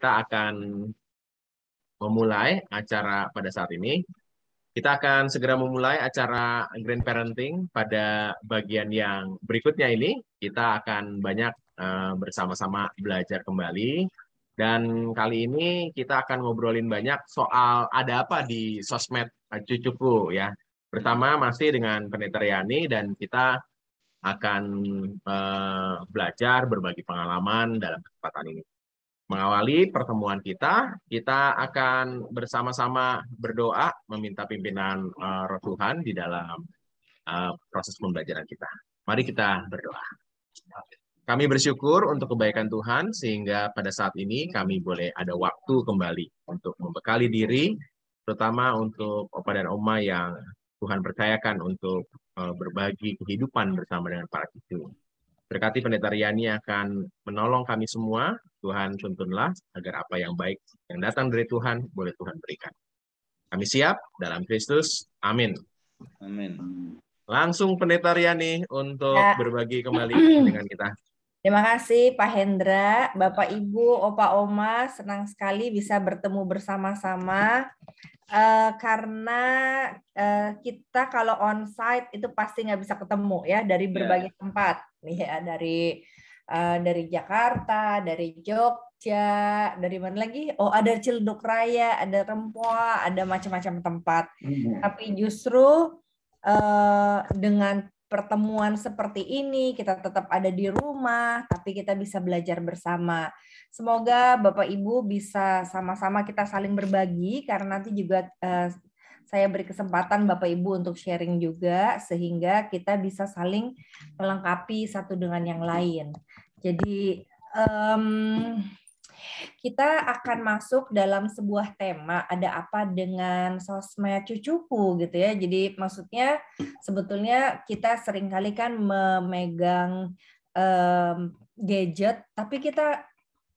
kita akan memulai acara pada saat ini. Kita akan segera memulai acara Grand Parenting pada bagian yang berikutnya ini. Kita akan banyak uh, bersama-sama belajar kembali. Dan kali ini kita akan ngobrolin banyak soal ada apa di sosmed cucuku ya. Pertama masih dengan Pendeta Yani dan kita akan uh, belajar berbagi pengalaman dalam kesempatan ini mengawali pertemuan kita, kita akan bersama-sama berdoa meminta pimpinan uh, Roh Tuhan di dalam uh, proses pembelajaran kita. Mari kita berdoa. Kami bersyukur untuk kebaikan Tuhan sehingga pada saat ini kami boleh ada waktu kembali untuk membekali diri, terutama untuk Opa dan Oma yang Tuhan percayakan untuk uh, berbagi kehidupan bersama dengan para cucu. Berkati pendeta Riani akan menolong kami semua. Tuhan tuntunlah agar apa yang baik yang datang dari Tuhan boleh Tuhan berikan. Kami siap dalam Kristus. Amin. Amin. Langsung pendeta Riani untuk ya. berbagi kembali dengan kita. Terima kasih Pak Hendra, Bapak Ibu, Opa Oma, senang sekali bisa bertemu bersama-sama uh, karena uh, kita kalau onsite itu pasti nggak bisa ketemu ya dari iya. berbagai yeah. tempat nih ya dari uh, dari Jakarta, dari Jogja, dari mana lagi? Oh ada Cilduk Raya, ada Rempoa, ada macam-macam tempat. Mm -hmm. Tapi justru uh, dengan pertemuan seperti ini, kita tetap ada di rumah, tapi kita bisa belajar bersama. Semoga Bapak Ibu bisa sama-sama kita saling berbagi, karena nanti juga uh, saya beri kesempatan Bapak Ibu untuk sharing juga, sehingga kita bisa saling melengkapi satu dengan yang lain. Jadi, um, kita akan masuk dalam sebuah tema ada apa dengan sosmed cucuku gitu ya. Jadi maksudnya sebetulnya kita sering kali kan memegang um, gadget tapi kita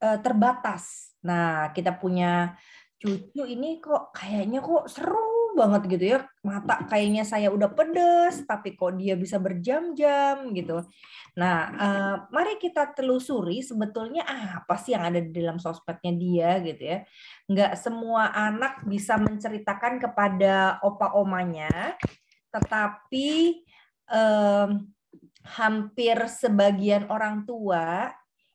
uh, terbatas. Nah, kita punya cucu ini kok kayaknya kok seru banget gitu ya. Mata kayaknya saya udah pedes tapi kok dia bisa berjam-jam gitu. Nah uh, mari kita telusuri sebetulnya apa sih yang ada di dalam sosmednya dia gitu ya. Nggak semua anak bisa menceritakan kepada opa omanya tetapi um, hampir sebagian orang tua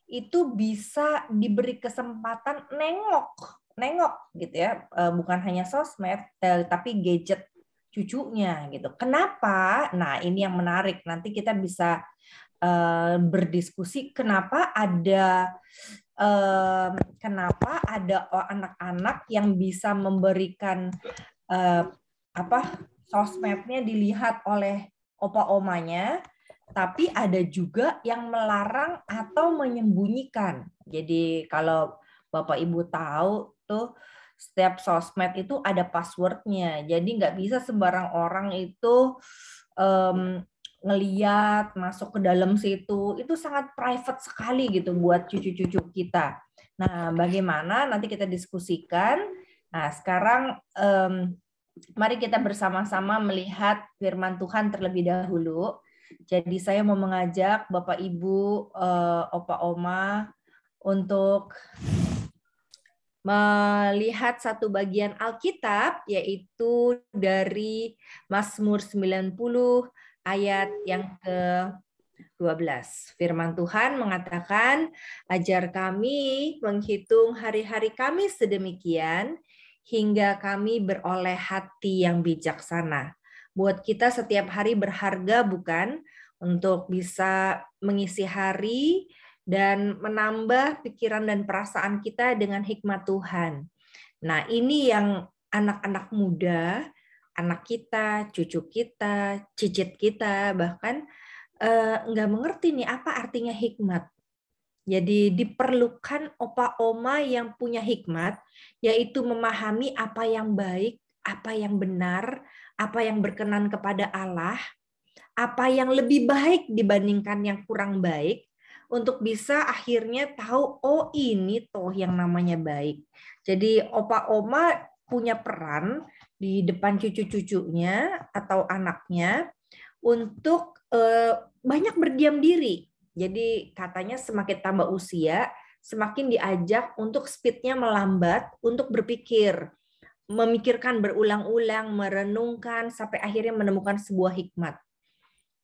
itu bisa diberi kesempatan nengok nengok gitu ya, eh, bukan hanya sosmed, eh, tapi gadget cucunya gitu. Kenapa? Nah ini yang menarik. Nanti kita bisa eh, berdiskusi kenapa ada kenapa ada anak-anak yang bisa memberikan apa sosmednya dilihat oleh opa omanya tapi ada juga yang melarang atau menyembunyikan. Jadi kalau Bapak Ibu tahu tuh setiap sosmed itu ada passwordnya. Jadi nggak bisa sembarang orang itu um, ngeliat masuk ke dalam situ. Itu sangat private sekali gitu buat cucu-cucu kita. Nah, bagaimana nanti kita diskusikan. Nah, sekarang um, mari kita bersama-sama melihat firman Tuhan terlebih dahulu. Jadi saya mau mengajak Bapak Ibu, uh, Opa Oma untuk melihat satu bagian Alkitab yaitu dari Mazmur 90 ayat yang ke 12. Firman Tuhan mengatakan, "Ajar kami menghitung hari-hari kami sedemikian hingga kami beroleh hati yang bijaksana." Buat kita setiap hari berharga bukan untuk bisa mengisi hari dan menambah pikiran dan perasaan kita dengan hikmat Tuhan. Nah, ini yang anak-anak muda, anak kita, cucu kita, cicit kita, bahkan eh, nggak mengerti nih apa artinya hikmat. Jadi diperlukan opa oma yang punya hikmat, yaitu memahami apa yang baik, apa yang benar, apa yang berkenan kepada Allah, apa yang lebih baik dibandingkan yang kurang baik, untuk bisa akhirnya tahu oh ini toh yang namanya baik. Jadi opa oma punya peran di depan cucu-cucunya atau anaknya untuk eh, banyak berdiam diri. Jadi katanya semakin tambah usia, semakin diajak untuk speednya melambat untuk berpikir, memikirkan berulang-ulang, merenungkan sampai akhirnya menemukan sebuah hikmat.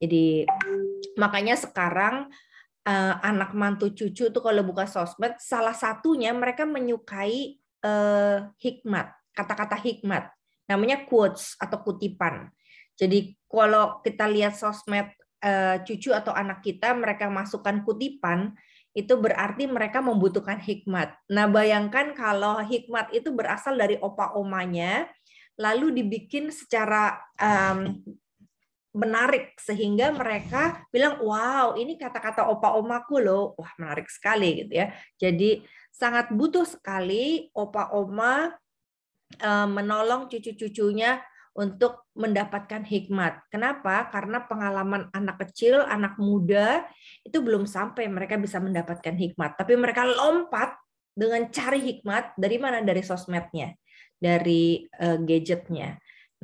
Jadi makanya sekarang uh, anak mantu cucu tuh kalau buka sosmed salah satunya mereka menyukai uh, hikmat, kata-kata hikmat. Namanya quotes atau kutipan. Jadi kalau kita lihat sosmed uh, cucu atau anak kita mereka masukkan kutipan itu berarti mereka membutuhkan hikmat. Nah, bayangkan kalau hikmat itu berasal dari opa-omanya, lalu dibikin secara um, menarik sehingga mereka bilang wow ini kata-kata opa omaku loh wah menarik sekali gitu ya jadi sangat butuh sekali opa oma menolong cucu-cucunya untuk mendapatkan hikmat. Kenapa? Karena pengalaman anak kecil, anak muda itu belum sampai mereka bisa mendapatkan hikmat, tapi mereka lompat dengan cari hikmat dari mana? Dari sosmednya, dari uh, gadgetnya.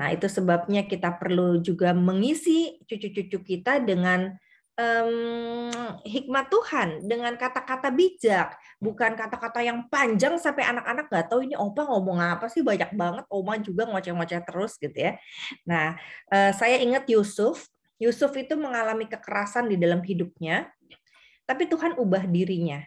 Nah, itu sebabnya kita perlu juga mengisi cucu-cucu kita dengan um, hikmat Tuhan dengan kata-kata bijak, bukan kata-kata yang panjang sampai anak-anak nggak tahu ini opa ngomong apa sih banyak banget, oma juga ngoceh-ngoceh terus gitu ya. Nah, uh, saya ingat Yusuf, Yusuf itu mengalami kekerasan di dalam hidupnya, tapi Tuhan ubah dirinya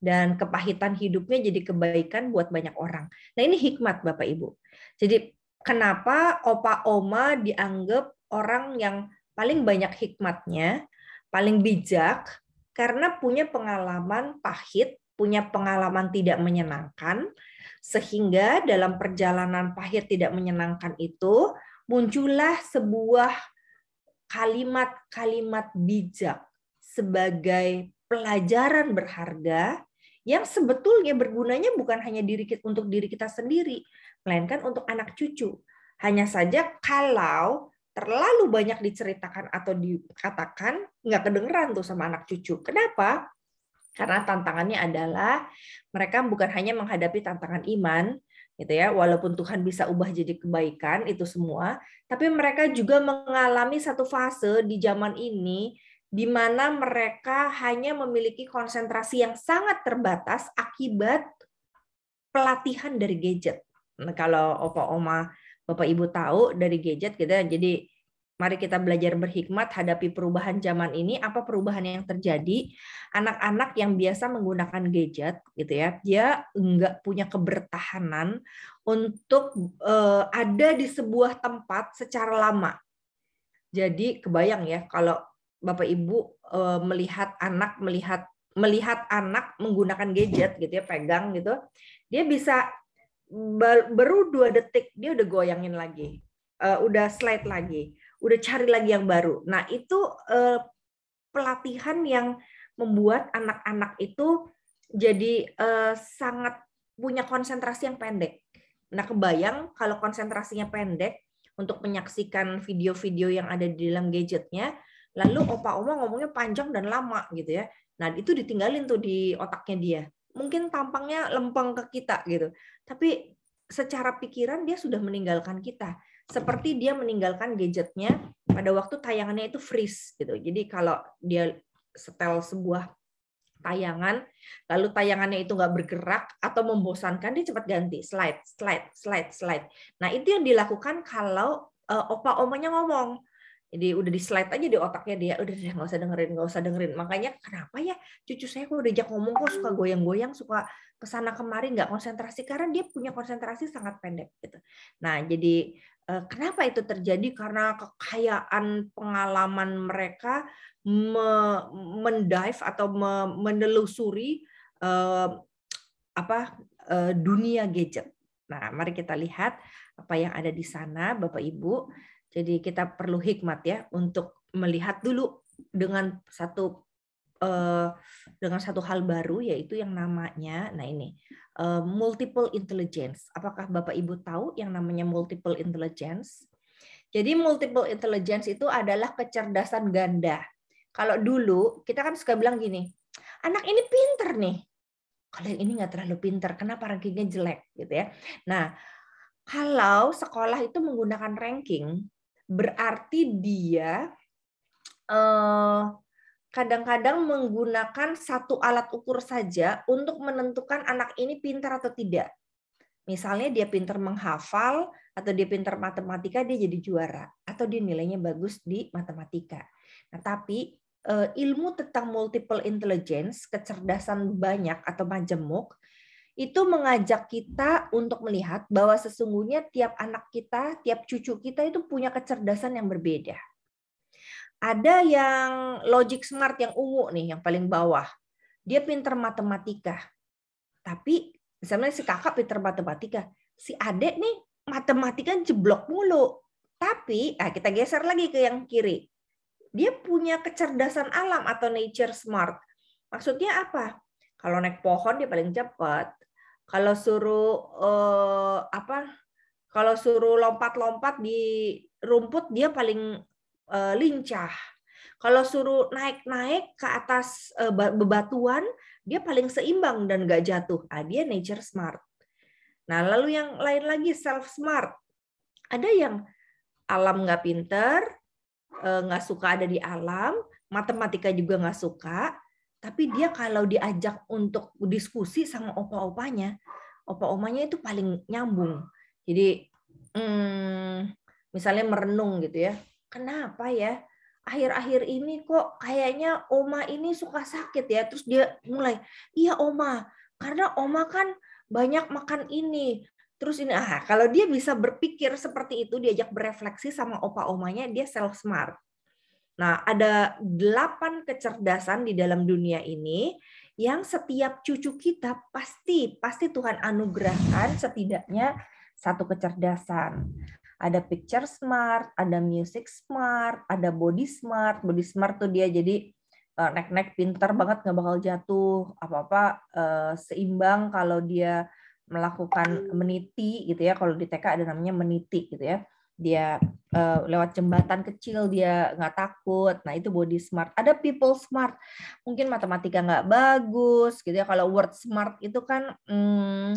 dan kepahitan hidupnya jadi kebaikan buat banyak orang. Nah, ini hikmat Bapak Ibu. Jadi kenapa opa oma dianggap orang yang paling banyak hikmatnya paling bijak karena punya pengalaman pahit, punya pengalaman tidak menyenangkan, sehingga dalam perjalanan pahit tidak menyenangkan itu muncullah sebuah kalimat-kalimat bijak sebagai pelajaran berharga yang sebetulnya bergunanya bukan hanya diri kita, untuk diri kita sendiri, melainkan untuk anak cucu. Hanya saja kalau terlalu banyak diceritakan atau dikatakan nggak kedengeran tuh sama anak cucu. Kenapa? Karena tantangannya adalah mereka bukan hanya menghadapi tantangan iman, gitu ya, walaupun Tuhan bisa ubah jadi kebaikan itu semua, tapi mereka juga mengalami satu fase di zaman ini di mana mereka hanya memiliki konsentrasi yang sangat terbatas akibat pelatihan dari gadget. Nah, kalau opa oma Bapak Ibu tahu dari gadget gitu ya. Jadi mari kita belajar berhikmat hadapi perubahan zaman ini. Apa perubahan yang terjadi? Anak-anak yang biasa menggunakan gadget gitu ya, dia enggak punya kebertahanan untuk uh, ada di sebuah tempat secara lama. Jadi kebayang ya kalau Bapak Ibu uh, melihat anak melihat melihat anak menggunakan gadget gitu ya, pegang gitu, dia bisa baru dua detik dia udah goyangin lagi, uh, udah slide lagi, udah cari lagi yang baru. Nah itu uh, pelatihan yang membuat anak-anak itu jadi sangat punya konsentrasi yang pendek. Nah kebayang kalau konsentrasinya pendek untuk menyaksikan video-video yang ada di dalam gadgetnya, lalu opa oma ngomongnya panjang dan lama gitu ya. Nah itu ditinggalin tuh di otaknya dia mungkin tampangnya lempeng ke kita gitu. Tapi secara pikiran dia sudah meninggalkan kita. Seperti dia meninggalkan gadgetnya pada waktu tayangannya itu freeze gitu. Jadi kalau dia setel sebuah tayangan, lalu tayangannya itu nggak bergerak atau membosankan, dia cepat ganti slide, slide, slide, slide. Nah itu yang dilakukan kalau uh, opa-omanya ngomong. Jadi udah di slide aja di otaknya dia, udah deh nggak usah dengerin, nggak usah dengerin. Makanya kenapa ya cucu saya kalau diajak ngomong kok suka goyang-goyang, suka ke sana kemari nggak konsentrasi karena dia punya konsentrasi sangat pendek gitu. Nah jadi eh, kenapa itu terjadi? Karena kekayaan pengalaman mereka mendive atau menelusuri eh, apa eh, dunia gadget. Nah mari kita lihat apa yang ada di sana, Bapak Ibu. Jadi kita perlu hikmat ya untuk melihat dulu dengan satu uh, dengan satu hal baru yaitu yang namanya nah ini uh, multiple intelligence. Apakah Bapak Ibu tahu yang namanya multiple intelligence? Jadi multiple intelligence itu adalah kecerdasan ganda. Kalau dulu kita kan suka bilang gini, anak ini pinter nih. Kalau yang ini nggak terlalu pinter, kenapa rankingnya jelek gitu ya? Nah, kalau sekolah itu menggunakan ranking, berarti dia uh, kadang-kadang menggunakan satu alat ukur saja untuk menentukan anak ini pintar atau tidak. Misalnya dia pintar menghafal atau dia pintar matematika dia jadi juara atau dia nilainya bagus di matematika. Nah, tapi eh, ilmu tentang multiple intelligence, kecerdasan banyak atau majemuk itu mengajak kita untuk melihat bahwa sesungguhnya tiap anak kita, tiap cucu kita itu punya kecerdasan yang berbeda. Ada yang logic smart yang ungu nih, yang paling bawah. Dia pinter matematika. Tapi misalnya si kakak pinter matematika, si adek nih matematika jeblok mulu. Tapi nah kita geser lagi ke yang kiri. Dia punya kecerdasan alam atau nature smart. Maksudnya apa? Kalau naik pohon dia paling cepat. Kalau suruh eh, apa? Kalau suruh lompat-lompat di rumput dia paling uh, lincah. Kalau suruh naik-naik ke atas uh, bebatuan, dia paling seimbang dan nggak jatuh. Ah, dia nature smart. Nah, lalu yang lain lagi self smart. Ada yang alam nggak pinter, eh, nggak suka ada di alam, matematika juga nggak suka, tapi dia kalau diajak untuk diskusi sama opa-opanya, opa-omanya itu paling nyambung. Jadi, hmm, misalnya merenung gitu ya, kenapa ya? Akhir-akhir ini kok kayaknya oma ini suka sakit ya. Terus dia mulai iya oma. Karena oma kan banyak makan ini. Terus ini ah kalau dia bisa berpikir seperti itu diajak berefleksi sama opa omanya dia self smart nah ada delapan kecerdasan di dalam dunia ini yang setiap cucu kita pasti pasti Tuhan anugerahkan setidaknya satu kecerdasan ada picture smart, ada music smart, ada body smart. Body smart tuh dia jadi uh, nek-nek pinter banget nggak bakal jatuh, apa-apa uh, seimbang kalau dia melakukan meniti gitu ya. Kalau di TK ada namanya meniti gitu ya. Dia uh, lewat jembatan kecil dia nggak takut. Nah itu body smart. Ada people smart. Mungkin matematika nggak bagus gitu ya. Kalau word smart itu kan hmm,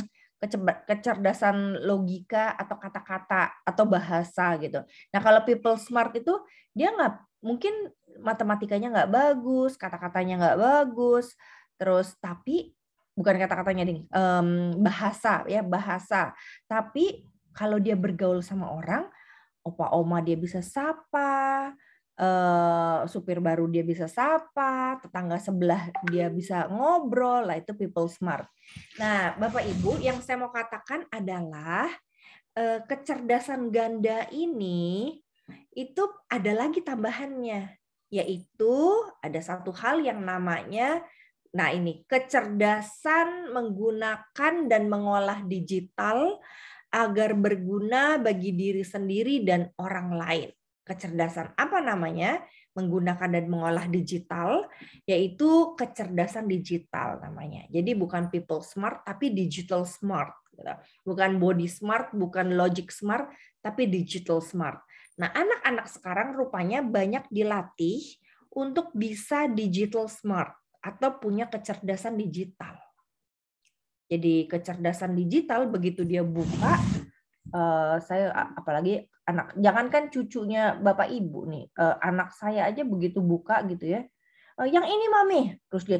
kecerdasan logika atau kata-kata atau bahasa gitu. Nah kalau people smart itu dia nggak mungkin matematikanya nggak bagus, kata-katanya nggak bagus, terus tapi bukan kata-katanya ding, um, bahasa ya bahasa. Tapi kalau dia bergaul sama orang, opa oma dia bisa sapa, uh, supir baru dia bisa sapa, tetangga sebelah dia bisa ngobrol, lah itu people smart. Nah, Bapak Ibu, yang saya mau katakan adalah uh, kecerdasan ganda ini itu ada lagi tambahannya, yaitu ada satu hal yang namanya Nah, ini kecerdasan menggunakan dan mengolah digital agar berguna bagi diri sendiri dan orang lain kecerdasan apa namanya menggunakan dan mengolah digital yaitu kecerdasan digital namanya. Jadi bukan people smart tapi digital smart. Gitu. Bukan body smart, bukan logic smart, tapi digital smart. Nah, anak-anak sekarang rupanya banyak dilatih untuk bisa digital smart atau punya kecerdasan digital. Jadi kecerdasan digital begitu dia buka, uh, saya apalagi anak jangankan cucunya bapak ibu nih uh, anak saya aja begitu buka gitu ya uh, yang ini mami. Terus dia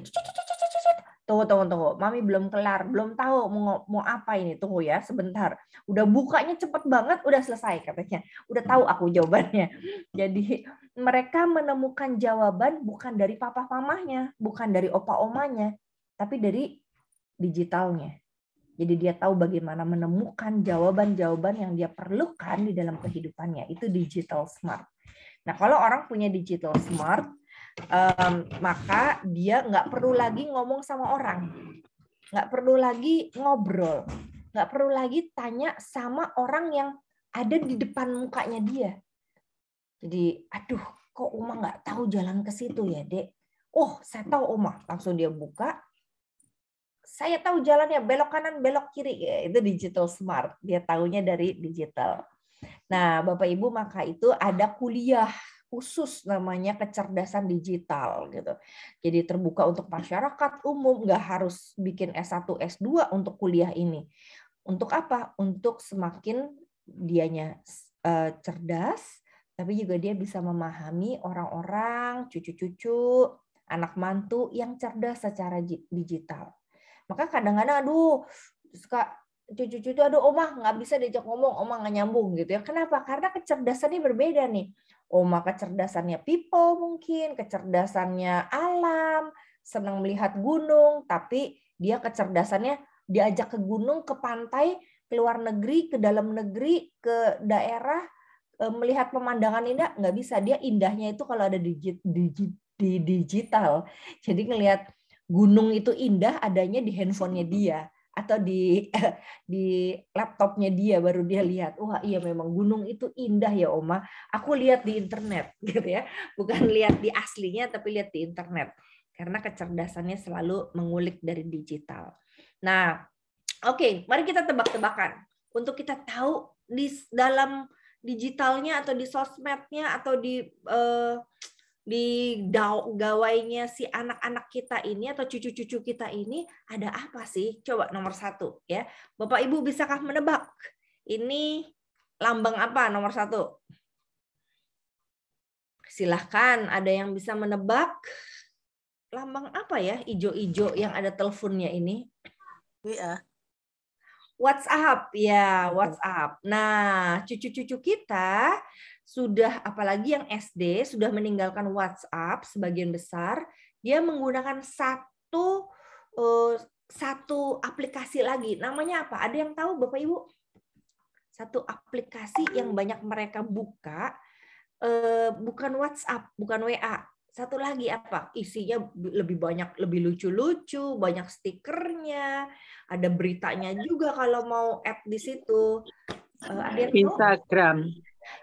tunggu tunggu tunggu. Mami belum kelar belum tahu mau mau apa ini. Tunggu ya sebentar. Udah bukanya cepet banget udah selesai katanya. Udah tahu aku jawabannya. Jadi mereka menemukan jawaban bukan dari papa mamahnya bukan dari opa omanya tapi dari digitalnya jadi dia tahu bagaimana menemukan jawaban-jawaban yang dia perlukan di dalam kehidupannya. Itu digital smart. Nah, kalau orang punya digital smart, um, maka dia nggak perlu lagi ngomong sama orang, nggak perlu lagi ngobrol, nggak perlu lagi tanya sama orang yang ada di depan mukanya dia. Jadi, aduh, kok Uma nggak tahu jalan ke situ ya, dek? Oh, saya tahu Uma. Langsung dia buka, saya tahu jalannya belok kanan belok kiri. Ya, itu digital smart. Dia tahunya dari digital. Nah bapak ibu maka itu ada kuliah khusus namanya kecerdasan digital gitu. Jadi terbuka untuk masyarakat umum nggak harus bikin S1 S2 untuk kuliah ini. Untuk apa? Untuk semakin dianya uh, cerdas tapi juga dia bisa memahami orang-orang cucu-cucu anak mantu yang cerdas secara digital. Maka kadang-kadang aduh suka cucu-cucu aduh omah nggak bisa diajak ngomong omah nggak nyambung gitu ya. Kenapa? Karena kecerdasannya berbeda nih. Oma kecerdasannya people mungkin kecerdasannya alam senang melihat gunung tapi dia kecerdasannya diajak ke gunung ke pantai ke luar negeri ke dalam negeri ke daerah e, melihat pemandangan indah nggak bisa. Dia indahnya itu kalau ada di, di, di digital. Jadi ngelihat gunung itu indah adanya di handphonenya dia atau di di laptopnya dia baru dia lihat. Wah iya memang gunung itu indah ya oma. Aku lihat di internet gitu ya. Bukan lihat di aslinya tapi lihat di internet. Karena kecerdasannya selalu mengulik dari digital. Nah oke okay, mari kita tebak-tebakan. Untuk kita tahu di dalam digitalnya atau di sosmednya atau di uh, di gawainya si anak-anak kita ini atau cucu-cucu kita ini ada apa sih? Coba nomor satu ya. Bapak Ibu bisakah menebak? Ini lambang apa nomor satu? Silahkan ada yang bisa menebak lambang apa ya ijo-ijo yang ada teleponnya ini? WA. WhatsApp ya, WhatsApp. Nah, cucu-cucu kita sudah apalagi yang SD sudah meninggalkan WhatsApp sebagian besar, dia menggunakan satu uh, satu aplikasi lagi. Namanya apa? Ada yang tahu Bapak Ibu? Satu aplikasi yang banyak mereka buka uh, bukan WhatsApp, bukan WA. Satu lagi apa? Isinya lebih banyak, lebih lucu-lucu, banyak stikernya, ada beritanya juga kalau mau add di situ. Uh, ada Instagram.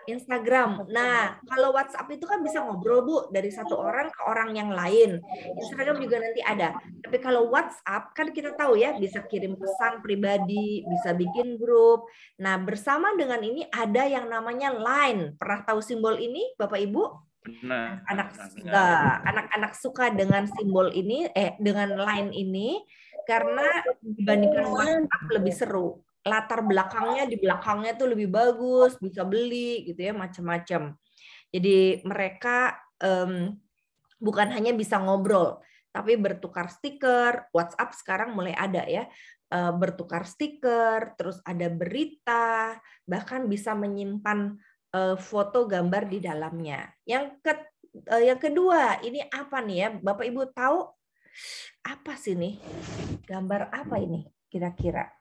Instagram. Nah, kalau WhatsApp itu kan bisa ngobrol Bu dari satu orang ke orang yang lain. Instagram juga nanti ada. Tapi kalau WhatsApp kan kita tahu ya bisa kirim pesan pribadi, bisa bikin grup. Nah, bersama dengan ini ada yang namanya Line. Pernah tahu simbol ini Bapak Ibu? Nah, anak suka anak-anak suka dengan simbol ini eh dengan line ini karena dibandingkan WhatsApp lebih seru latar belakangnya di belakangnya tuh lebih bagus, bisa beli gitu ya macam-macam. Jadi mereka um, bukan hanya bisa ngobrol, tapi bertukar stiker. WhatsApp sekarang mulai ada ya, uh, bertukar stiker, terus ada berita, bahkan bisa menyimpan uh, foto gambar di dalamnya. Yang ke uh, yang kedua, ini apa nih ya? Bapak Ibu tahu apa sih nih? Gambar apa ini kira-kira?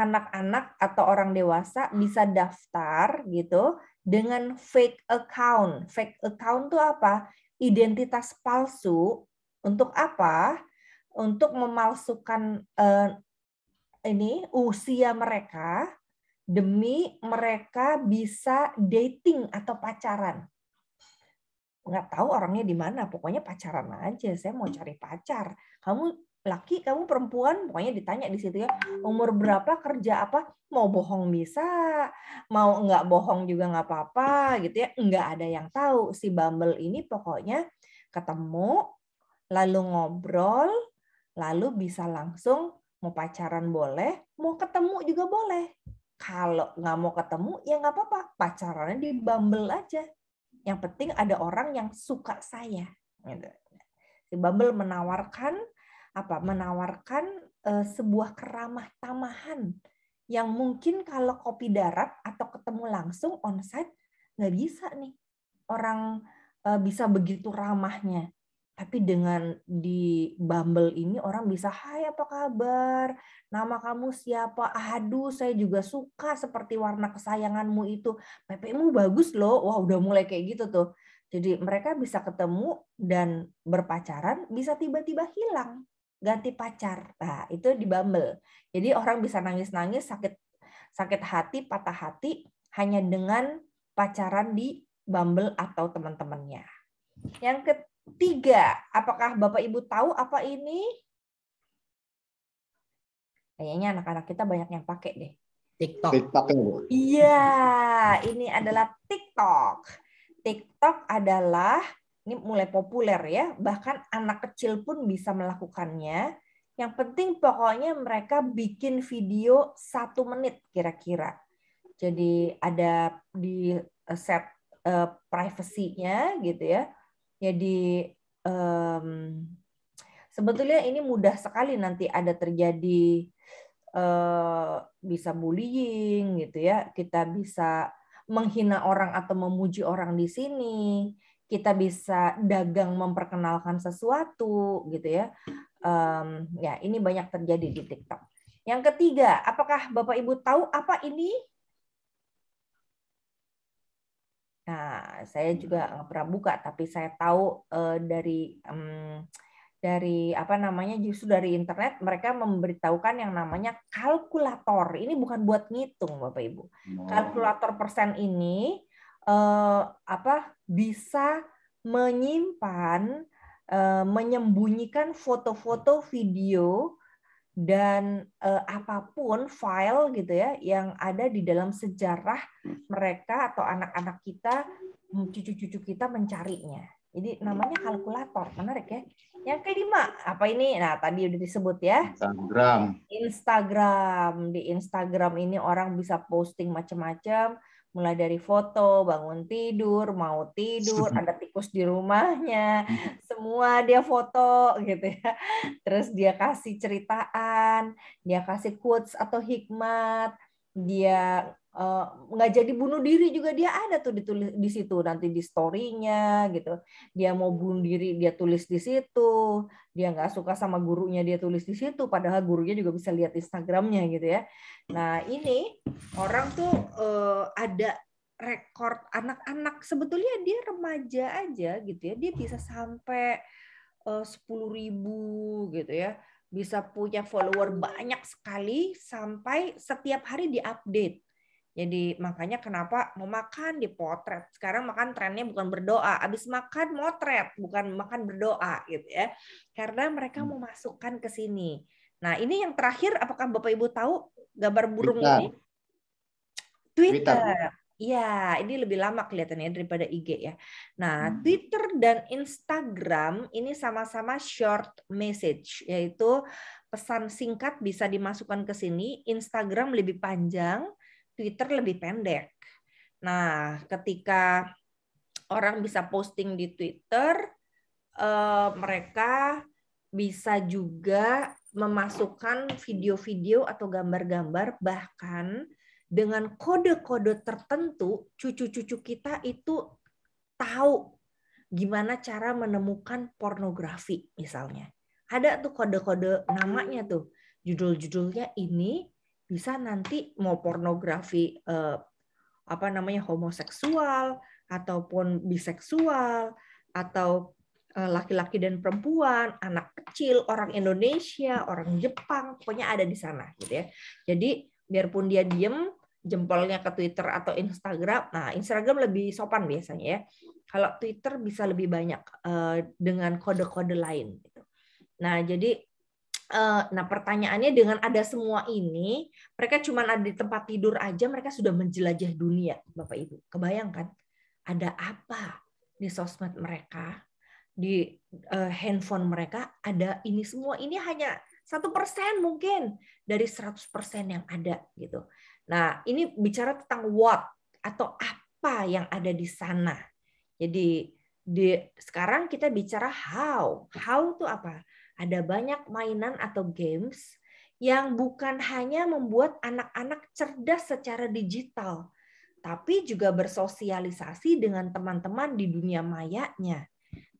Anak-anak atau orang dewasa bisa daftar gitu dengan fake account. Fake account itu apa? Identitas palsu untuk apa? Untuk memalsukan uh, ini usia mereka demi mereka bisa dating atau pacaran. Nggak tahu orangnya di mana, pokoknya pacaran aja. Saya mau cari pacar. Kamu laki kamu perempuan pokoknya ditanya di situ ya umur berapa kerja apa? Mau bohong bisa mau nggak bohong juga nggak apa-apa gitu ya. Nggak ada yang tahu. Si Bumble ini pokoknya ketemu lalu ngobrol lalu bisa langsung mau pacaran boleh mau ketemu juga boleh. Kalau nggak mau ketemu ya nggak apa-apa. Pacarannya di Bumble aja. Yang penting ada orang yang suka saya gitu. si Bumble menawarkan apa menawarkan uh, sebuah keramah tamahan yang mungkin kalau kopi darat atau ketemu langsung onsite nggak bisa nih orang uh, bisa begitu ramahnya. Tapi dengan di Bumble ini orang bisa Hai apa kabar? Nama kamu siapa? Aduh saya juga suka seperti warna kesayanganmu itu. PP-mu bagus loh. Wah udah mulai kayak gitu tuh. Jadi mereka bisa ketemu dan berpacaran bisa tiba-tiba hilang ganti pacar. Nah, itu di Bumble. Jadi orang bisa nangis-nangis sakit sakit hati, patah hati hanya dengan pacaran di Bumble atau teman-temannya. Yang ketiga, apakah Bapak Ibu tahu apa ini? Kayaknya anak-anak kita banyak yang pakai deh. TikTok. TikTok ya. Iya, ini adalah TikTok. TikTok adalah ini mulai populer ya, bahkan anak kecil pun bisa melakukannya. Yang penting pokoknya mereka bikin video satu menit kira-kira. Jadi ada di eh, set uh, privasinya gitu ya. Jadi um, sebetulnya ini mudah sekali nanti ada terjadi uh, bisa bullying gitu ya. Kita bisa menghina orang atau memuji orang di sini. Kita bisa dagang memperkenalkan sesuatu gitu ya. Um, ya ini banyak terjadi di TikTok. Yang ketiga, apakah Bapak Ibu tahu apa ini? Nah, saya juga nggak pernah buka, tapi saya tahu uh, dari um, dari apa namanya justru dari internet mereka memberitahukan yang namanya kalkulator. Ini bukan buat ngitung Bapak Ibu. Oh. Kalkulator persen ini eh, apa bisa menyimpan eh, menyembunyikan foto-foto video dan eh, apa pun file gitu ya yang ada di dalam sejarah mereka atau anak-anak kita cucu-cucu kita mencarinya. Jadi namanya kalkulator, menarik ya. Yang kelima, apa ini? Nah, tadi udah disebut ya. Instagram. Instagram. Di Instagram ini orang bisa posting macam-macam, mulai dari foto, bangun tidur, mau tidur, ada tikus di rumahnya, semua dia foto gitu ya. Terus dia kasih ceritaan, dia kasih quotes atau hikmat, dia Eh, nggak jadi bunuh diri juga dia ada tuh ditulis di situ nanti di storynya gitu. Dia mau bunuh diri dia tulis di situ. Dia nggak suka sama gurunya dia tulis di situ. Padahal gurunya juga bisa lihat Instagramnya gitu ya. Nah ini orang tuh uh, ada rekor anak-anak. Sebetulnya dia remaja aja gitu ya. Dia bisa sampai eh, sepuluh ribu gitu ya. Bisa punya follower banyak sekali sampai setiap hari diupdate jadi makanya kenapa mau makan di potret. Sekarang makan trennya bukan berdoa, habis makan motret, bukan makan berdoa gitu ya. Karena mereka hmm. mau masukkan ke sini. Nah, ini yang terakhir apakah Bapak Ibu tahu gambar burung Twitter. ini? Twitter. Iya, ini lebih lama kelihatannya daripada IG ya. Nah, hmm. Twitter dan Instagram ini sama-sama short message, yaitu pesan singkat bisa dimasukkan ke sini. Instagram lebih panjang, Twitter lebih pendek. Nah, ketika orang bisa posting di Twitter, eh, mereka bisa juga memasukkan video-video atau gambar-gambar bahkan dengan kode-kode tertentu cucu-cucu kita itu tahu gimana cara menemukan pornografi misalnya. Ada tuh kode-kode namanya tuh. Judul-judulnya ini bisa nanti mau pornografi eh, apa namanya homoseksual ataupun biseksual atau eh, laki-laki dan perempuan, anak kecil, orang Indonesia, orang Jepang, pokoknya ada di sana gitu ya. Jadi biarpun dia diem jempolnya ke Twitter atau Instagram, nah Instagram lebih sopan biasanya ya. Kalau Twitter bisa lebih banyak eh, dengan kode-kode lain gitu. Nah, jadi nah pertanyaannya dengan ada semua ini, mereka cuma ada di tempat tidur aja, mereka sudah menjelajah dunia, Bapak Ibu. Kebayangkan ada apa di sosmed mereka, di uh, handphone mereka ada ini semua. Ini hanya satu persen mungkin dari 100% yang ada gitu. Nah ini bicara tentang what atau apa yang ada di sana. Jadi di sekarang kita bicara how. How itu apa? Ada banyak mainan atau games yang bukan hanya membuat anak-anak cerdas secara digital, tapi juga bersosialisasi dengan teman-teman di dunia mayanya.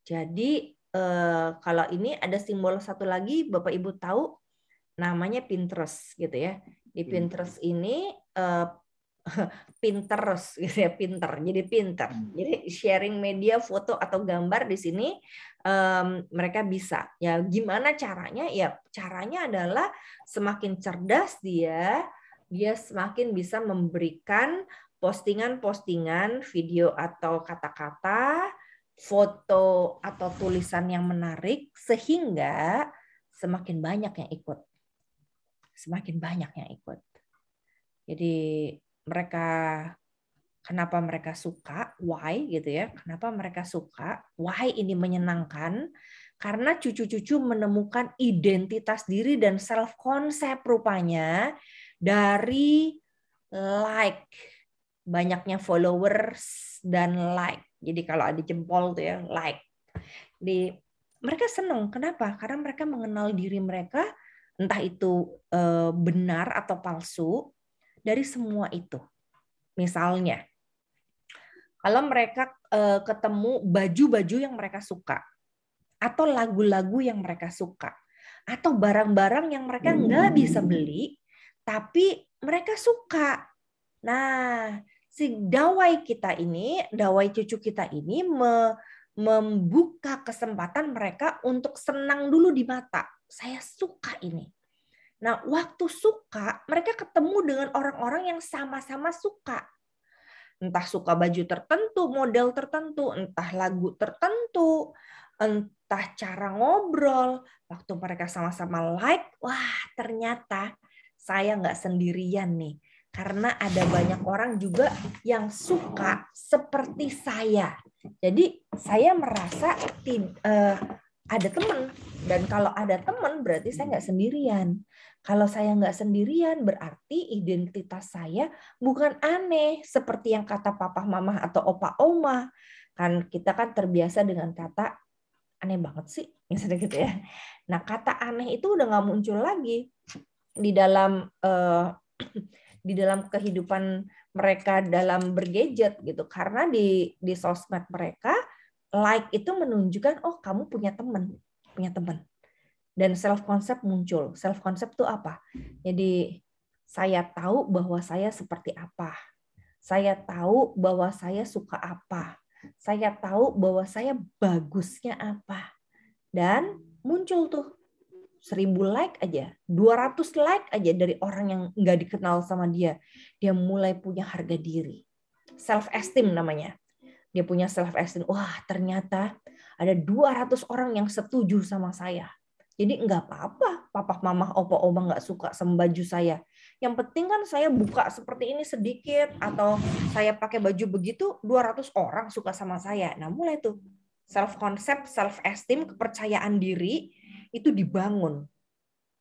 Jadi eh, kalau ini ada simbol satu lagi, Bapak Ibu tahu namanya Pinterest gitu ya. Di Pinterest ini eh, Pinterest gitu ya, pinter. Jadi pinter. Hmm. Jadi sharing media foto atau gambar di sini um, mereka bisa. Ya gimana caranya? Ya caranya adalah semakin cerdas dia, dia semakin bisa memberikan postingan-postingan video atau kata-kata, foto atau tulisan yang menarik sehingga semakin banyak yang ikut. Semakin banyak yang ikut. Jadi mereka kenapa mereka suka, why gitu ya. Kenapa mereka suka, why ini menyenangkan? Karena cucu-cucu menemukan identitas diri dan self konsep rupanya dari like banyaknya followers dan like. Jadi kalau ada jempol tuh ya like. Di mereka senang. Kenapa? Karena mereka mengenal diri mereka entah itu eh, benar atau palsu dari semua itu. Misalnya, kalau mereka eh, ketemu baju-baju yang mereka suka atau lagu-lagu yang mereka suka atau barang-barang yang mereka nggak bisa beli tapi mereka suka. Nah, si dawai kita ini, dawai cucu kita ini me, membuka kesempatan mereka untuk senang dulu di mata. Saya suka ini. Nah, waktu suka, mereka ketemu dengan orang-orang yang sama-sama suka. Entah suka baju tertentu, model tertentu, entah lagu tertentu, entah cara ngobrol. Waktu mereka sama-sama like, wah ternyata saya nggak sendirian nih karena ada banyak orang juga yang suka seperti saya. Jadi saya merasa uh, ada teman dan kalau ada teman berarti saya nggak sendirian. Kalau saya nggak sendirian berarti identitas saya bukan aneh seperti yang kata papa mama atau opa oma. Kan kita kan terbiasa dengan kata aneh banget sih misalnya gitu ya. Nah kata aneh itu udah nggak muncul lagi di dalam uh, di dalam kehidupan mereka dalam bergadget gitu karena di di sosmed mereka like itu menunjukkan oh kamu punya teman punya teman dan self concept muncul. Self concept itu apa? Jadi saya tahu bahwa saya seperti apa. Saya tahu bahwa saya suka apa. Saya tahu bahwa saya bagusnya apa. Dan muncul tuh seribu like aja, 200 like aja dari orang yang nggak dikenal sama dia, dia mulai punya harga diri. Self esteem namanya. Dia punya self esteem. Wah, ternyata ada 200 orang yang setuju sama saya. Jadi nggak apa-apa, papa mama opa oma nggak suka sama baju saya. Yang penting kan saya buka seperti ini sedikit atau saya pakai baju begitu 200 orang suka sama saya. Nah, mulai tuh self concept, self esteem, kepercayaan diri itu dibangun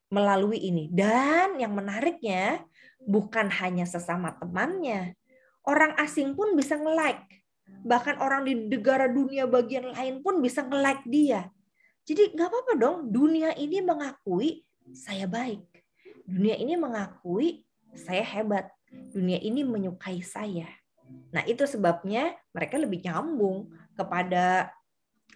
melalui ini. Dan yang menariknya bukan hanya sesama temannya, orang asing pun bisa nge-like. Bahkan orang di negara dunia bagian lain pun bisa nge-like dia. Jadi nggak apa-apa dong, dunia ini mengakui saya baik. Dunia ini mengakui saya hebat. Dunia ini menyukai saya. Nah itu sebabnya mereka lebih nyambung kepada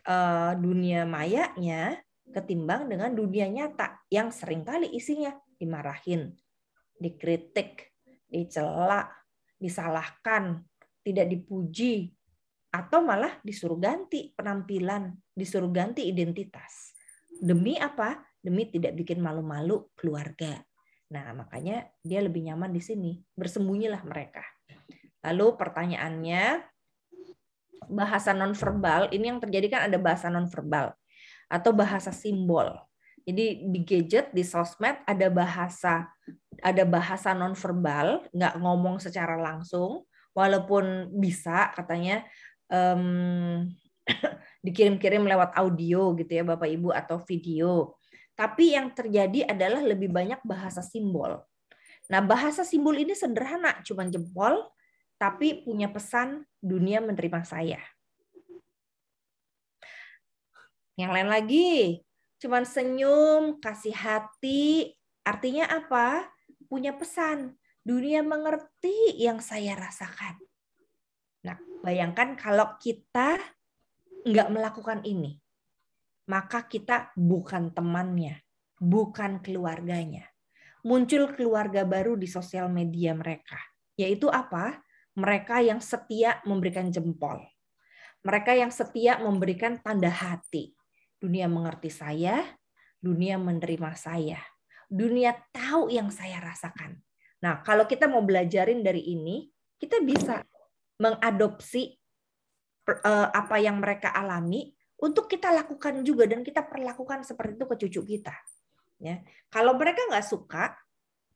uh, dunia mayanya ketimbang dengan dunia nyata yang sering kali isinya dimarahin, dikritik, dicela, disalahkan, tidak dipuji, atau malah disuruh ganti penampilan, disuruh ganti identitas. Demi apa? Demi tidak bikin malu-malu keluarga. Nah, makanya dia lebih nyaman di sini. Bersembunyilah mereka. Lalu pertanyaannya, bahasa nonverbal, ini yang terjadi kan ada bahasa nonverbal atau bahasa simbol. Jadi di gadget, di sosmed ada bahasa ada bahasa nonverbal, nggak ngomong secara langsung, walaupun bisa katanya um, dikirim-kirim lewat audio gitu ya Bapak Ibu atau video. Tapi yang terjadi adalah lebih banyak bahasa simbol. Nah, bahasa simbol ini sederhana, cuma jempol, tapi punya pesan dunia menerima saya. Yang lain lagi, cuman senyum, kasih hati, artinya apa? Punya pesan. Dunia mengerti yang saya rasakan. Nah, bayangkan kalau kita nggak melakukan ini, maka kita bukan temannya, bukan keluarganya. Muncul keluarga baru di sosial media mereka, yaitu apa? Mereka yang setia memberikan jempol, mereka yang setia memberikan tanda hati, Dunia mengerti saya, dunia menerima saya. Dunia tahu yang saya rasakan. Nah, kalau kita mau belajarin dari ini, kita bisa mengadopsi uh, apa yang mereka alami untuk kita lakukan juga dan kita perlakukan seperti itu ke cucu kita. Ya, kalau mereka nggak suka,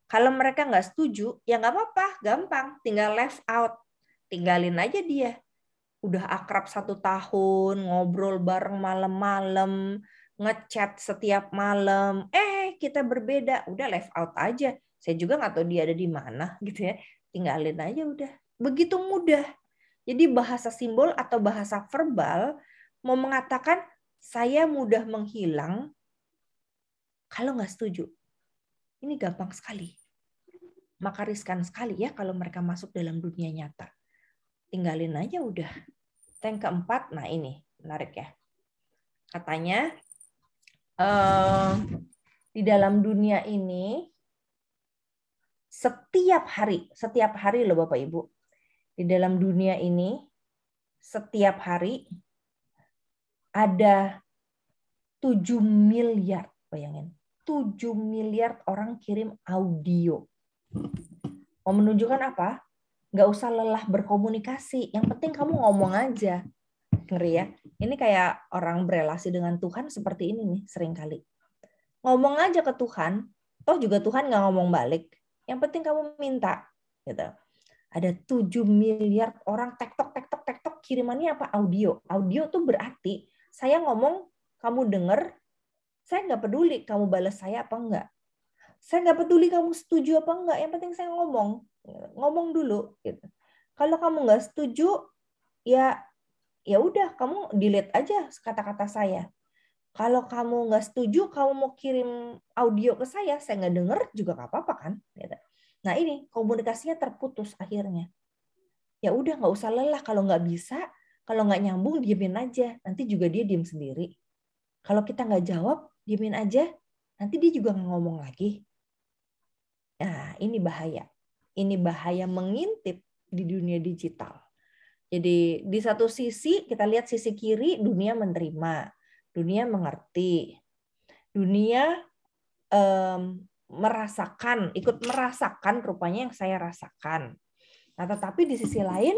kalau mereka nggak setuju, ya nggak apa-apa, gampang, tinggal left out, tinggalin aja dia. Udah akrab satu tahun, ngobrol bareng malam-malam, ngechat setiap malam, eh kita berbeda, udah left out aja. Saya juga nggak tahu dia ada di mana, gitu ya. Tinggalin aja udah. Begitu mudah. Jadi bahasa simbol atau bahasa verbal mau mengatakan saya mudah menghilang kalau nggak setuju. Ini gampang sekali. Maka riskan sekali ya kalau mereka masuk dalam dunia nyata. Tinggalin aja udah. Yang keempat, nah ini menarik ya. Katanya uh, di dalam dunia ini setiap hari, setiap hari loh Bapak Ibu, di dalam dunia ini setiap hari ada 7 miliar, bayangin, 7 miliar orang kirim audio. Mau menunjukkan apa? Nggak usah lelah berkomunikasi. Yang penting kamu ngomong aja. Ngeri ya. Ini kayak orang berelasi dengan Tuhan seperti ini nih sering kali. Ngomong aja ke Tuhan, toh juga Tuhan nggak ngomong balik. Yang penting kamu minta. gitu. Ada 7 miliar orang tektok, tektok, tektok, kirimannya apa? Audio. Audio tuh berarti saya ngomong, kamu denger, saya nggak peduli kamu balas saya apa enggak. Saya nggak peduli kamu setuju apa enggak. Yang penting saya ngomong, ngomong dulu. Gitu. Kalau kamu nggak setuju, ya ya udah kamu delete aja kata-kata saya. Kalau kamu nggak setuju, kamu mau kirim audio ke saya, saya nggak denger juga nggak apa-apa kan. Gitu. Nah ini komunikasinya terputus akhirnya. Ya udah nggak usah lelah kalau nggak bisa, kalau nggak nyambung diemin aja. Nanti juga dia diem sendiri. Kalau kita nggak jawab, diemin aja, nanti dia juga ngomong lagi. Nah, ini bahaya. Ini bahaya mengintip di dunia digital. Jadi di satu sisi kita lihat sisi kiri dunia menerima, dunia mengerti, dunia um, merasakan, ikut merasakan rupanya yang saya rasakan. Nah, tetapi di sisi lain,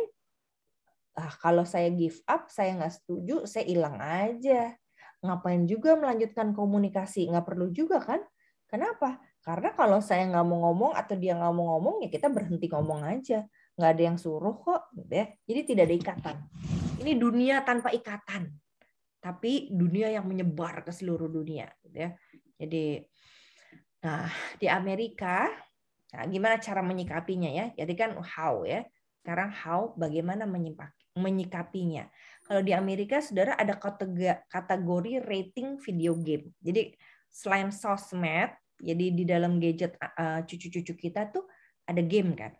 ah, kalau saya give up, saya nggak setuju, saya hilang aja ngapain juga melanjutkan komunikasi? Nggak perlu juga kan? Kenapa? Karena kalau saya nggak mau ngomong atau dia nggak mau ngomong, ya kita berhenti ngomong aja. Nggak ada yang suruh kok. Gitu ya. Jadi tidak ada ikatan. Ini dunia tanpa ikatan. Tapi dunia yang menyebar ke seluruh dunia. Gitu ya. Jadi, nah di Amerika, nah, gimana cara menyikapinya ya? Jadi kan how ya. Sekarang how, bagaimana menyikapinya. Kalau di Amerika, saudara ada kategori rating video game. Jadi selain sosmed, jadi di dalam gadget cucu-cucu kita tuh ada game kan.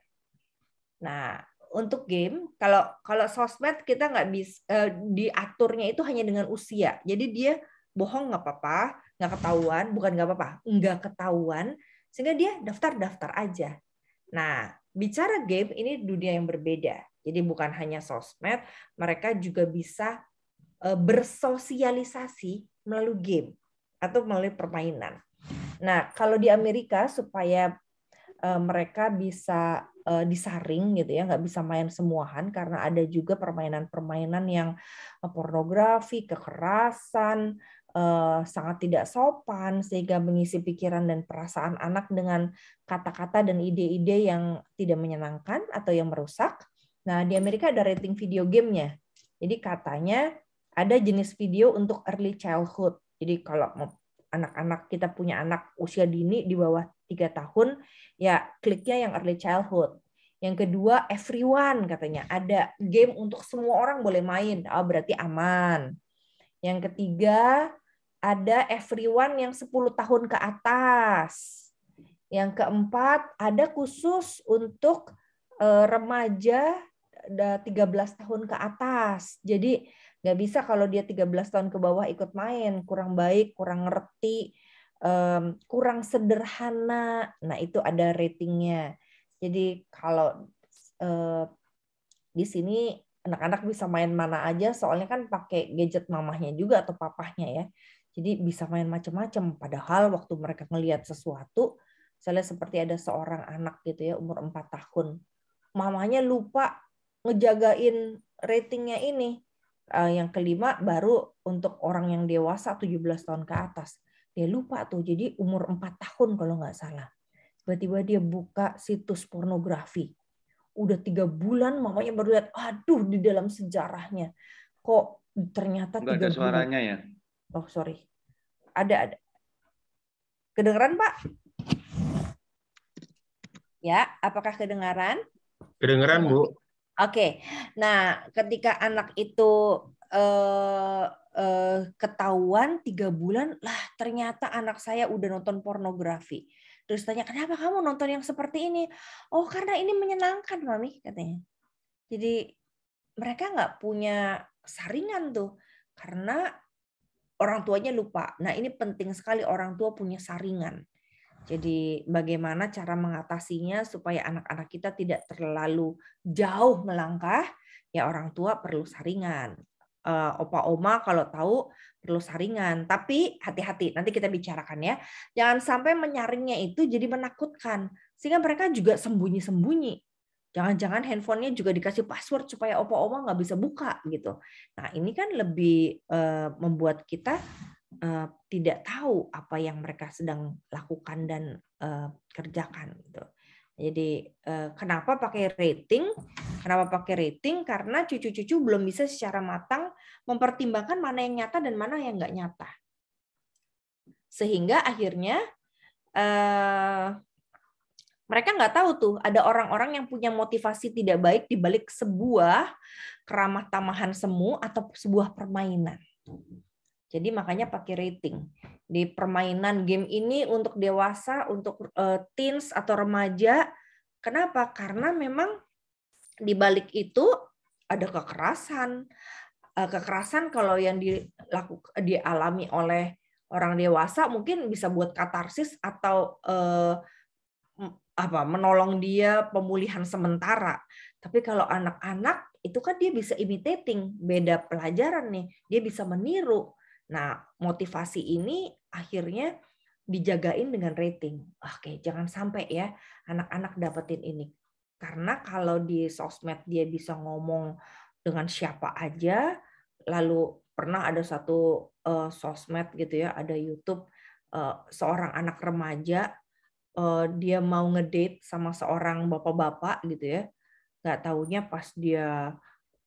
Nah, untuk game, kalau kalau sosmed kita nggak bisa uh, diaturnya itu hanya dengan usia. Jadi dia bohong nggak apa-apa, nggak ketahuan, bukan nggak apa-apa, nggak ketahuan, sehingga dia daftar-daftar aja. Nah, bicara game ini dunia yang berbeda. Jadi bukan hanya sosmed, mereka juga bisa eh, bersosialisasi melalui game atau melalui permainan. Nah, kalau di Amerika supaya eh, mereka bisa eh, disaring gitu ya, nggak bisa main semuahan karena ada juga permainan-permainan yang pornografi, kekerasan, sangat tidak sopan sehingga mengisi pikiran dan perasaan anak dengan kata-kata dan ide-ide yang tidak menyenangkan atau yang merusak. Nah, di Amerika ada rating video gamenya. Jadi katanya ada jenis video untuk early childhood. Jadi kalau anak-anak kita punya anak usia dini di bawah tiga tahun, ya kliknya yang early childhood. Yang kedua, everyone katanya. Ada game untuk semua orang boleh main. Oh, berarti aman. Yang ketiga, ada everyone yang 10 tahun ke atas. Yang keempat, ada khusus untuk eh, remaja udah 13 tahun ke atas. Jadi nggak bisa kalau dia 13 tahun ke bawah ikut main, kurang baik, kurang ngerti, kurang sederhana. Nah, itu ada ratingnya. Jadi kalau eh, di sini anak-anak bisa main mana aja, soalnya kan pakai gadget mamahnya juga atau papahnya ya. Jadi bisa main macam-macam. Padahal waktu mereka ngelihat sesuatu, Misalnya seperti ada seorang anak gitu ya umur 4 tahun. Mamanya lupa ngejagain ratingnya ini. Uh, yang kelima baru untuk orang yang dewasa 17 tahun ke atas. Dia lupa tuh, jadi umur 4 tahun kalau nggak salah. Tiba-tiba dia buka situs pornografi. Udah tiga bulan mamanya baru lihat, aduh di dalam sejarahnya. Kok ternyata Nggak ada suaranya ya? Oh sorry. Ada, ada. Kedengeran Pak? Ya, apakah kedengaran? Kedengeran Bu. Oke, nah ketika anak itu eh, eh, ketahuan tiga bulan, lah ternyata anak saya udah nonton pornografi. Terus tanya, kenapa kamu nonton yang seperti ini? Oh, karena ini menyenangkan, mami katanya. Jadi mereka nggak punya saringan tuh, karena orang tuanya lupa. Nah ini penting sekali orang tua punya saringan. Jadi bagaimana cara mengatasinya supaya anak-anak kita tidak terlalu jauh melangkah? Ya orang tua perlu saringan. Uh, opa oma kalau tahu perlu saringan. Tapi hati-hati, nanti kita bicarakan ya. Jangan sampai menyaringnya itu jadi menakutkan. Sehingga mereka juga sembunyi-sembunyi. Jangan-jangan handphonenya juga dikasih password supaya opa oma nggak bisa buka gitu. Nah ini kan lebih uh, membuat kita uh, tidak tahu apa yang mereka sedang lakukan dan uh, kerjakan gitu. Jadi uh, kenapa pakai rating? Kenapa pakai rating? Karena cucu-cucu belum bisa secara matang mempertimbangkan mana yang nyata dan mana yang nggak nyata. Sehingga akhirnya uh, mereka nggak tahu tuh ada orang-orang yang punya motivasi tidak baik di balik sebuah keramah tamahan semu atau sebuah permainan. Jadi makanya pakai rating. Di permainan game ini untuk dewasa, untuk uh, teens atau remaja. Kenapa? Karena memang di balik itu ada kekerasan. Uh, kekerasan kalau yang dilakukan dialami oleh orang dewasa mungkin bisa buat katarsis atau uh, apa menolong dia pemulihan sementara. Tapi kalau anak-anak itu kan dia bisa imitating, beda pelajaran nih. Dia bisa meniru Nah, motivasi ini akhirnya dijagain dengan rating. Oke, jangan sampai ya anak-anak dapetin ini. Karena kalau di sosmed dia bisa ngomong dengan siapa aja, lalu pernah ada satu uh, sosmed gitu ya, ada YouTube uh, seorang anak remaja uh, dia mau ngedate sama seorang bapak-bapak gitu ya. Nggak taunya pas dia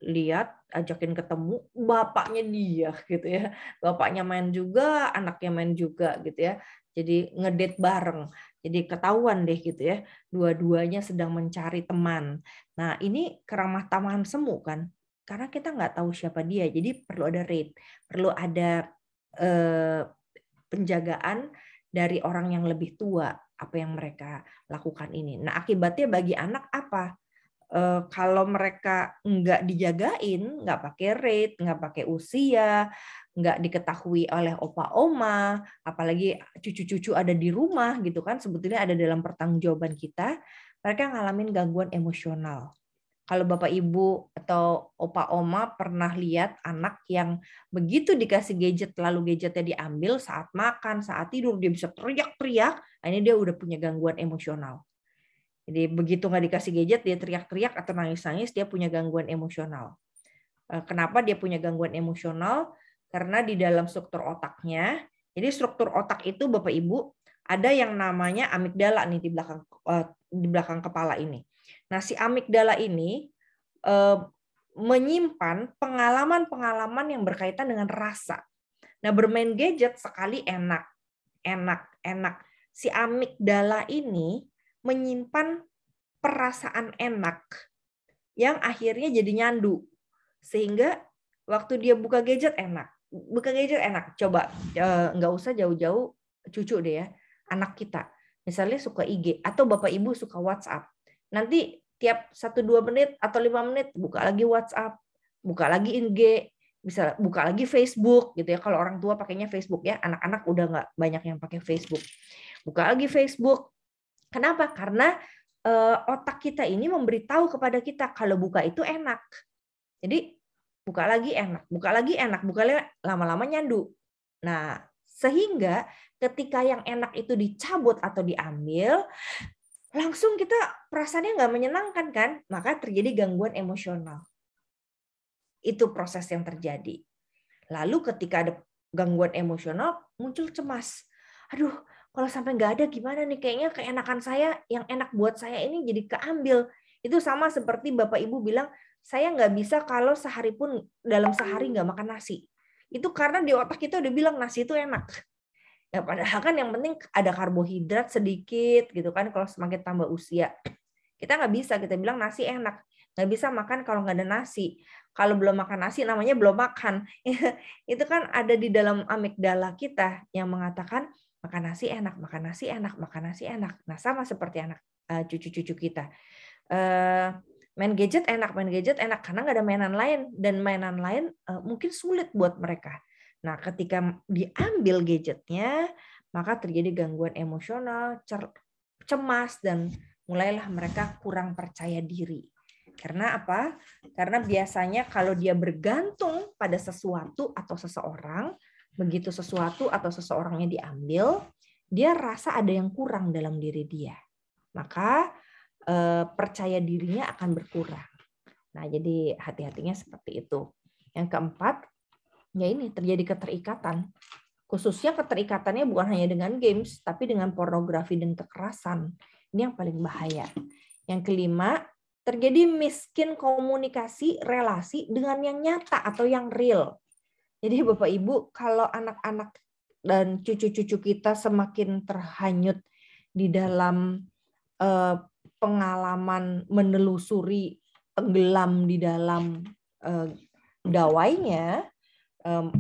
lihat ajakin ketemu bapaknya dia gitu ya. Bapaknya main juga anaknya main juga gitu ya. Jadi ngedate bareng. Jadi ketahuan deh gitu ya dua-duanya sedang mencari teman. Nah ini keramah tamahan semu kan? Karena kita nggak tahu siapa dia jadi perlu ada rate perlu ada eh, penjagaan dari orang yang lebih tua apa yang mereka lakukan ini. Nah akibatnya bagi anak apa Eh, kalau mereka nggak dijagain, nggak pakai rate, nggak pakai usia, nggak diketahui oleh opa oma, apalagi cucu-cucu ada di rumah gitu kan, sebetulnya ada dalam pertanggungjawaban kita, mereka ngalamin gangguan emosional. Kalau bapak ibu atau opa oma pernah lihat anak yang begitu dikasih gadget lalu gadgetnya diambil saat makan, saat tidur dia bisa teriak-teriak, ini dia udah punya gangguan emosional jadi begitu nggak dikasih gadget dia teriak-teriak atau nangis-nangis dia punya gangguan emosional. Eh, kenapa dia punya gangguan emosional? Karena di dalam struktur otaknya, jadi struktur otak itu Bapak Ibu ada yang namanya amigdala nih di belakang eh, di belakang kepala ini. Nah, si amigdala ini eh, menyimpan pengalaman-pengalaman yang berkaitan dengan rasa. Nah, bermain gadget sekali enak, enak, enak. Si amigdala ini menyimpan perasaan enak yang akhirnya jadi nyandu. Sehingga waktu dia buka gadget enak. Buka gadget enak. Coba eh, nggak usah jauh-jauh cucu deh ya, anak kita. Misalnya suka IG atau bapak ibu suka WhatsApp. Nanti tiap satu dua menit atau lima menit buka lagi WhatsApp, buka lagi IG, bisa buka lagi Facebook gitu ya. Kalau orang tua pakainya Facebook ya, anak-anak udah nggak banyak yang pakai Facebook. Buka lagi Facebook, Kenapa? Karena uh, otak kita ini memberitahu kepada kita kalau buka itu enak. Jadi buka lagi enak, buka lagi enak, buka lagi lama-lama nyandu. Nah, Sehingga ketika yang enak itu dicabut atau diambil, langsung kita perasaannya nggak menyenangkan kan? Maka terjadi gangguan emosional. Itu proses yang terjadi. Lalu ketika ada gangguan emosional, muncul cemas. Aduh, kalau sampai nggak ada gimana nih? Kayaknya keenakan saya, yang enak buat saya ini jadi keambil. Itu sama seperti Bapak Ibu bilang, saya nggak bisa kalau sehari pun dalam sehari nggak makan nasi. Itu karena di otak kita udah bilang nasi itu enak Ya padahal kan yang penting ada karbohidrat sedikit gitu kan kalau semakin tambah usia. Kita nggak bisa kita bilang nasi enak, nggak bisa makan kalau nggak ada nasi. Kalau belum makan nasi namanya belum makan. Itu kan ada di dalam amigdala kita yang mengatakan makan nasi enak, makan nasi enak, makan nasi enak. Nah sama seperti anak eh, cucu-cucu kita. Uh, main gadget enak, main gadget enak karena nggak ada mainan lain dan mainan lain uh, mungkin sulit buat mereka Nah, ketika diambil gadgetnya, maka terjadi gangguan emosional, cemas, dan mulailah mereka kurang percaya diri. Karena apa? Karena biasanya kalau dia bergantung pada sesuatu atau seseorang, begitu sesuatu atau seseorangnya diambil, dia rasa ada yang kurang dalam diri dia. Maka eh, percaya dirinya akan berkurang. Nah, jadi hati-hatinya seperti itu. Yang keempat, ya ini terjadi keterikatan. Khususnya keterikatannya bukan hanya dengan games, tapi dengan pornografi dan kekerasan. Ini yang paling bahaya. Yang kelima, terjadi miskin komunikasi relasi dengan yang nyata atau yang real. Jadi Bapak Ibu, kalau anak-anak dan cucu-cucu kita semakin terhanyut di dalam eh, pengalaman menelusuri tenggelam di dalam eh, dawainya,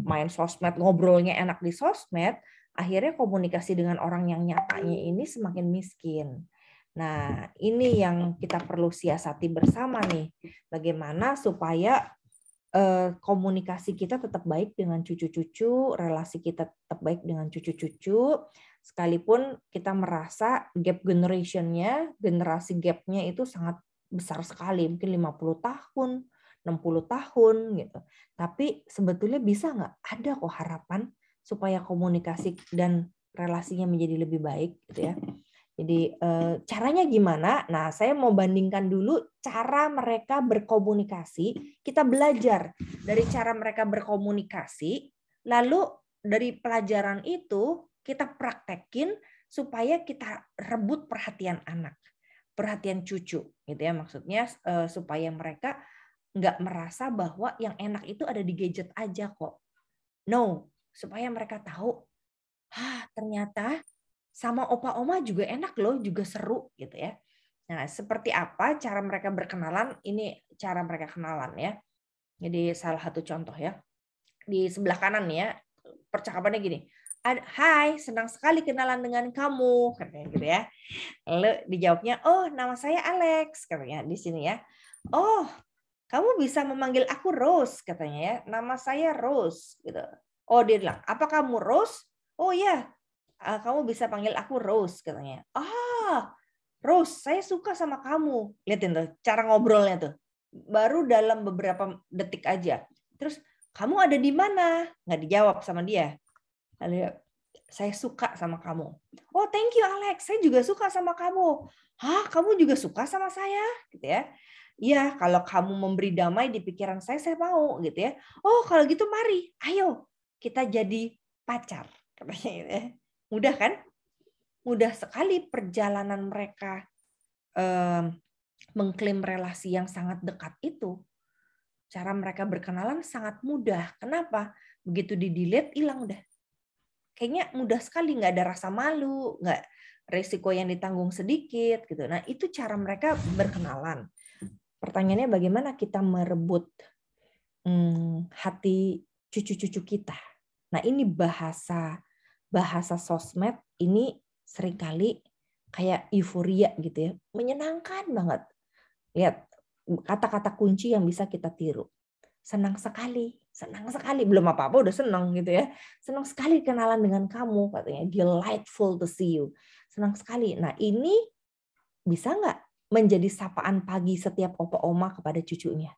main sosmed, ngobrolnya enak di sosmed, akhirnya komunikasi dengan orang yang nyatanya ini semakin miskin. Nah, ini yang kita perlu siasati bersama nih. Bagaimana supaya komunikasi kita tetap baik dengan cucu-cucu, relasi kita tetap baik dengan cucu-cucu, sekalipun kita merasa gap generationnya, generasi gapnya itu sangat besar sekali, mungkin 50 tahun, 60 tahun gitu. Tapi sebetulnya bisa nggak ada kok harapan supaya komunikasi dan relasinya menjadi lebih baik gitu ya. Jadi eh, caranya gimana? Nah, saya mau bandingkan dulu cara mereka berkomunikasi. Kita belajar dari cara mereka berkomunikasi, lalu dari pelajaran itu kita praktekin supaya kita rebut perhatian anak, perhatian cucu, gitu ya maksudnya eh, supaya mereka nggak merasa bahwa yang enak itu ada di gadget aja kok. No, supaya mereka tahu, ah ternyata sama opa oma juga enak loh, juga seru gitu ya. Nah, seperti apa cara mereka berkenalan? Ini cara mereka kenalan ya. Jadi salah satu contoh ya. Di sebelah kanan ya, percakapannya gini. Hai, senang sekali kenalan dengan kamu, katanya gitu ya. Lalu dijawabnya, oh nama saya Alex, katanya di sini ya. Oh, kamu bisa memanggil aku Rose katanya ya nama saya Rose gitu oh dia bilang apa kamu Rose oh ya kamu bisa panggil aku Rose katanya. Ah Rose saya suka sama kamu. Lihatin tuh cara ngobrolnya tuh. Baru dalam beberapa detik aja. Terus kamu ada di mana? Nggak dijawab sama dia. Lalu saya suka sama kamu. Oh thank you Alex. Saya juga suka sama kamu. Hah? Kamu juga suka sama saya? Gitu ya. Iya, kalau kamu memberi damai di pikiran saya, saya mau. Gitu ya. Oh, kalau gitu mari, ayo kita jadi pacar. Katanya gitu ya. Mudah kan? Mudah sekali perjalanan mereka eh, mengklaim relasi yang sangat dekat itu. Cara mereka berkenalan sangat mudah. Kenapa? Begitu di delete, hilang udah. Kayaknya mudah sekali, nggak ada rasa malu, nggak resiko yang ditanggung sedikit gitu. Nah itu cara mereka berkenalan pertanyaannya bagaimana kita merebut hmm, hati cucu-cucu kita. Nah ini bahasa bahasa sosmed ini sering kali kayak euforia gitu ya, menyenangkan banget. Lihat kata-kata kunci yang bisa kita tiru. Senang sekali, senang sekali, belum apa-apa udah senang gitu ya. Senang sekali kenalan dengan kamu katanya, delightful to see you. Senang sekali. Nah ini bisa nggak menjadi sapaan pagi setiap opa oma kepada cucunya.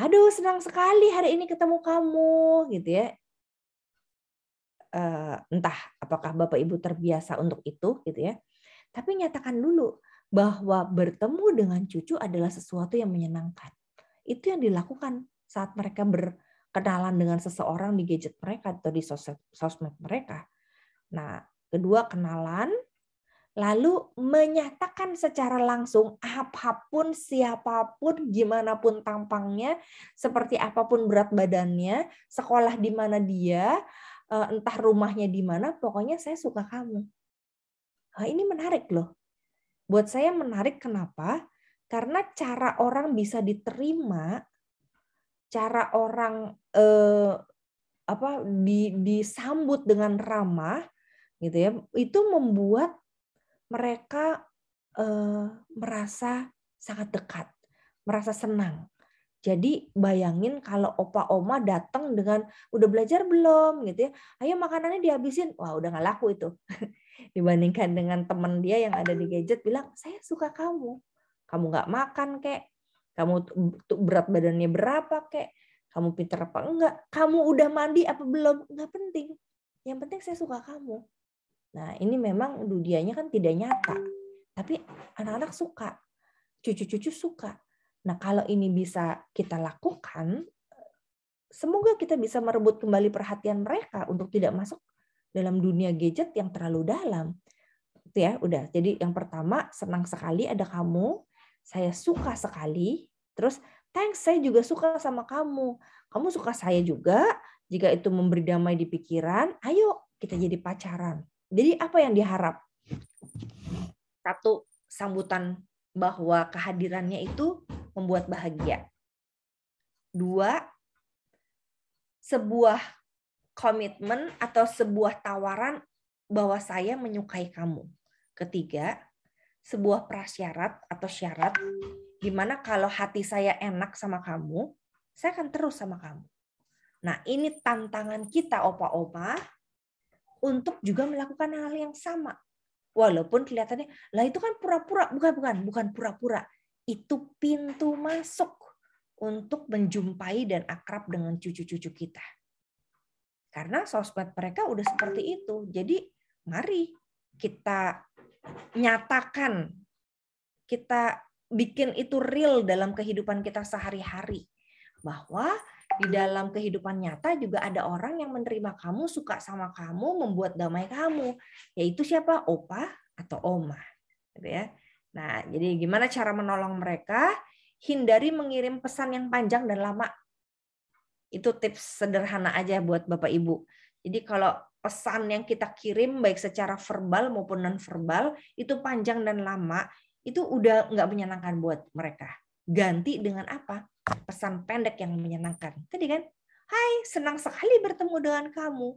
Aduh, senang sekali hari ini ketemu kamu, gitu ya. Uh, entah apakah Bapak Ibu terbiasa untuk itu gitu ya. Tapi nyatakan dulu bahwa bertemu dengan cucu adalah sesuatu yang menyenangkan. Itu yang dilakukan saat mereka berkenalan dengan seseorang di gadget mereka atau di sosmed mereka. Nah, kedua kenalan, lalu menyatakan secara langsung apa pun siapa pun gimana pun tampangnya seperti apa pun berat badannya sekolah di mana dia eh, entah rumahnya di mana pokoknya saya suka kamu. Nah, ini menarik loh. Buat saya menarik kenapa? Karena cara orang bisa diterima cara orang eh, apa di, disambut dengan ramah gitu ya itu membuat mereka eh, merasa sangat dekat, merasa senang. Jadi bayangin kalau opa oma datang dengan udah belajar belum gitu ya, ayo makanannya dihabisin, wah udah nggak laku itu. Dibandingkan dengan teman dia yang ada di gadget bilang saya suka kamu, kamu nggak makan kek, kamu berat badannya berapa kek, kamu pinter apa enggak, kamu udah mandi apa belum, nggak penting. Yang penting saya suka kamu. Nah, ini memang dunianya kan tidak nyata. Tapi anak-anak suka. Cucu-cucu suka. Nah, kalau ini bisa kita lakukan, semoga kita bisa merebut kembali perhatian mereka untuk tidak masuk dalam dunia gadget yang terlalu dalam. Itu ya, udah. Jadi yang pertama, senang sekali ada kamu. Saya suka sekali. Terus, thanks, saya juga suka sama kamu. Kamu suka saya juga. Jika itu memberi damai di pikiran, ayo kita jadi pacaran. Jadi apa yang diharap? Satu, sambutan bahwa kehadirannya itu membuat bahagia. Dua, sebuah komitmen atau sebuah tawaran bahwa saya menyukai kamu. Ketiga, sebuah prasyarat atau syarat di mana kalau hati saya enak sama kamu, saya akan terus sama kamu. Nah, ini tantangan kita opa-opa untuk juga melakukan hal yang sama. Walaupun kelihatannya, lah itu kan pura-pura, bukan bukan, bukan pura-pura. Itu pintu masuk untuk menjumpai dan akrab dengan cucu-cucu kita. Karena sosmed mereka udah seperti itu. Jadi mari kita nyatakan, kita bikin itu real dalam kehidupan kita sehari-hari. Bahwa di dalam kehidupan nyata juga ada orang yang menerima kamu, suka sama kamu, membuat damai kamu. Yaitu siapa? Opa atau oma. Gitu ya. Nah, jadi gimana cara menolong mereka? Hindari mengirim pesan yang panjang dan lama. Itu tips sederhana aja buat Bapak Ibu. Jadi kalau pesan yang kita kirim baik secara verbal maupun non verbal itu panjang dan lama, itu udah nggak menyenangkan buat mereka. Ganti dengan apa? pesan pendek yang menyenangkan. Tadi kan, hai senang sekali bertemu dengan kamu.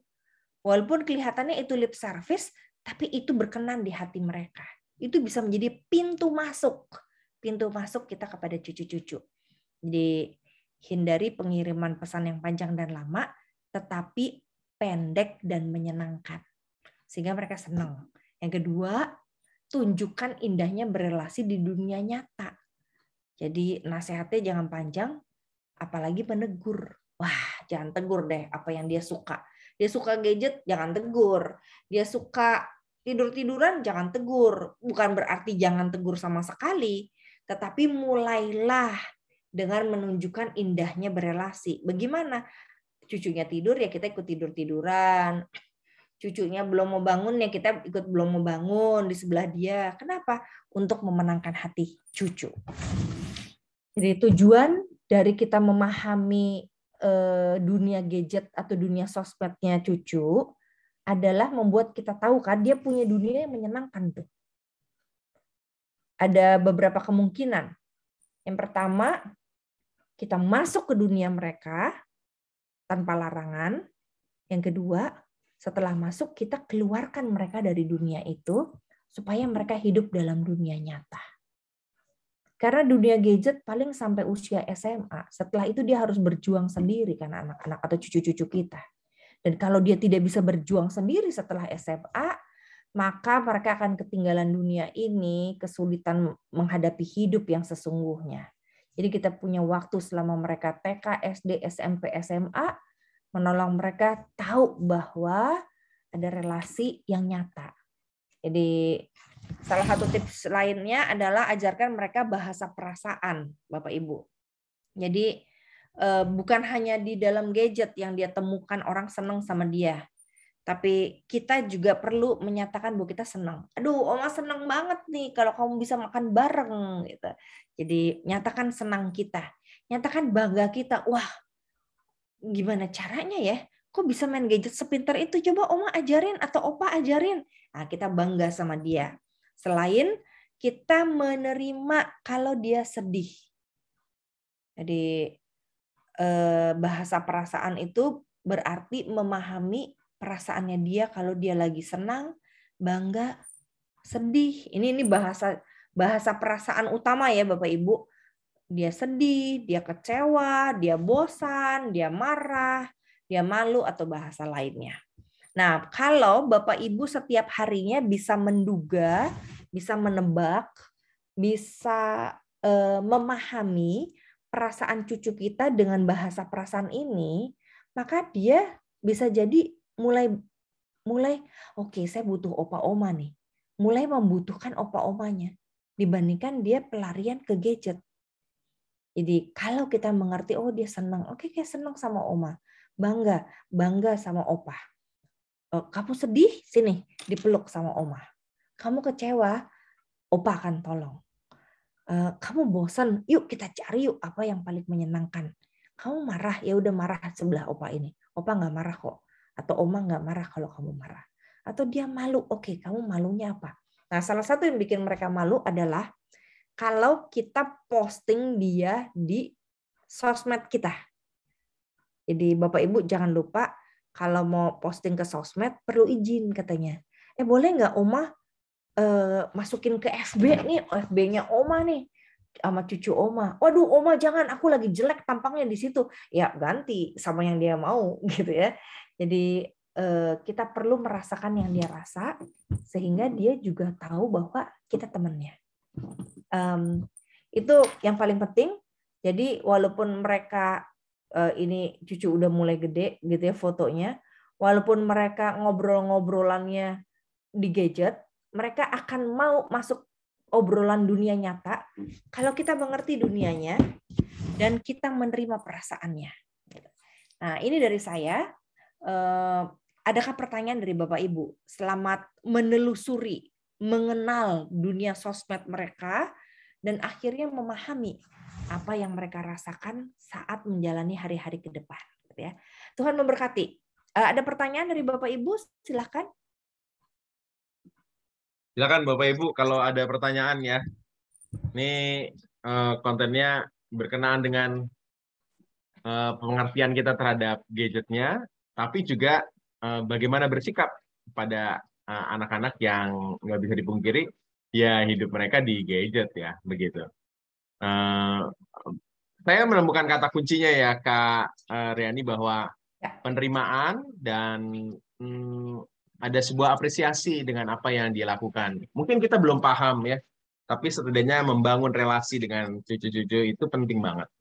Walaupun kelihatannya itu lip service, tapi itu berkenan di hati mereka. Itu bisa menjadi pintu masuk. Pintu masuk kita kepada cucu-cucu. Jadi hindari pengiriman pesan yang panjang dan lama, tetapi pendek dan menyenangkan. Sehingga mereka senang. Yang kedua, tunjukkan indahnya berelasi di dunia nyata. Jadi nasihatnya jangan panjang, apalagi menegur. Wah, jangan tegur deh apa yang dia suka. Dia suka gadget, jangan tegur. Dia suka tidur-tiduran, jangan tegur. Bukan berarti jangan tegur sama sekali, tetapi mulailah dengan menunjukkan indahnya berelasi. Bagaimana? Cucunya tidur ya kita ikut tidur-tiduran. Cucunya belum mau bangun ya kita ikut belum mau bangun di sebelah dia. Kenapa? Untuk memenangkan hati cucu. Jadi tujuan dari kita memahami eh, dunia gadget atau dunia sosmednya cucu adalah membuat kita tahu kan dia punya dunia yang menyenangkan tuh. Ada beberapa kemungkinan. Yang pertama, kita masuk ke dunia mereka tanpa larangan. Yang kedua, setelah masuk kita keluarkan mereka dari dunia itu supaya mereka hidup dalam dunia nyata. Karena dunia gadget paling sampai usia SMA. Setelah itu dia harus berjuang sendiri karena anak-anak atau cucu-cucu kita. Dan kalau dia tidak bisa berjuang sendiri setelah SMA, maka mereka akan ketinggalan dunia ini, kesulitan menghadapi hidup yang sesungguhnya. Jadi kita punya waktu selama mereka TK, SD, SMP, SMA, menolong mereka tahu bahwa ada relasi yang nyata. Jadi salah satu tips lainnya adalah ajarkan mereka bahasa perasaan, Bapak Ibu. Jadi eh, bukan hanya di dalam gadget yang dia temukan orang senang sama dia, tapi kita juga perlu menyatakan bahwa kita senang. Aduh, Oma senang banget nih kalau kamu bisa makan bareng gitu. Jadi nyatakan senang kita, nyatakan bangga kita. Wah, gimana caranya ya? Kok bisa main gadget sepintar itu? Coba Oma ajarin atau Opa ajarin. Nah, kita bangga sama dia. Selain kita menerima kalau dia sedih. Jadi eh, bahasa perasaan itu berarti memahami perasaannya dia kalau dia lagi senang, bangga, sedih. Ini ini bahasa bahasa perasaan utama ya Bapak Ibu dia sedih, dia kecewa, dia bosan, dia marah, dia malu atau bahasa lainnya. Nah, kalau Bapak Ibu setiap harinya bisa menduga, bisa menebak, bisa eh, memahami perasaan cucu kita dengan bahasa perasaan ini, maka dia bisa jadi mulai mulai oke, okay, saya butuh opa oma nih. Mulai membutuhkan opa omanya dibandingkan dia pelarian ke gadget. Jadi kalau kita mengerti, oh dia senang, oke kayak senang sama oma, bangga, bangga sama opa. Oh, kamu sedih, sini dipeluk sama oma. Kamu kecewa, opa akan tolong. Eh, kamu bosan, yuk kita cari yuk apa yang paling menyenangkan. Kamu marah, ya udah marah sebelah opa ini. Opa nggak marah kok. Atau oma nggak marah kalau kamu marah. Atau dia malu, oke kamu malunya apa? Nah salah satu yang bikin mereka malu adalah kalau kita posting dia di sosmed kita. Jadi Bapak Ibu jangan lupa kalau mau posting ke sosmed perlu izin katanya. Eh boleh nggak Oma eh, masukin ke FB nih, FB-nya Oma nih sama cucu Oma. Waduh Oma jangan, aku lagi jelek tampangnya di situ. Ya ganti sama yang dia mau gitu ya. Jadi eh, kita perlu merasakan yang dia rasa sehingga dia juga tahu bahwa kita temannya. Um, itu yang paling penting. Jadi walaupun mereka ini cucu udah mulai gede gitu ya fotonya, walaupun mereka ngobrol-ngobrolannya di gadget, mereka akan mau masuk obrolan dunia nyata kalau kita mengerti dunianya dan kita menerima perasaannya. Nah, ini dari saya. Uh, adakah pertanyaan dari Bapak Ibu? Selamat menelusuri mengenal dunia sosmed mereka dan akhirnya memahami apa yang mereka rasakan saat menjalani hari-hari ke depan. Gitu ya. Tuhan memberkati. Eh, ada pertanyaan dari Bapak Ibu? Silahkan. Silakan Bapak Ibu kalau ada pertanyaan ya. Ini eh, kontennya berkenaan dengan eh, pengertian kita terhadap gadgetnya, tapi juga bagaimana bersikap pada anak-anak yang nggak bisa dipungkiri ya hidup mereka di gadget ya begitu. Uh, saya menemukan kata kuncinya ya Kak uh, Riani bahwa ya. penerimaan dan hmm, ada sebuah apresiasi dengan apa yang dia lakukan. Mungkin kita belum paham ya, tapi setidaknya membangun relasi dengan cucu-cucu itu penting banget.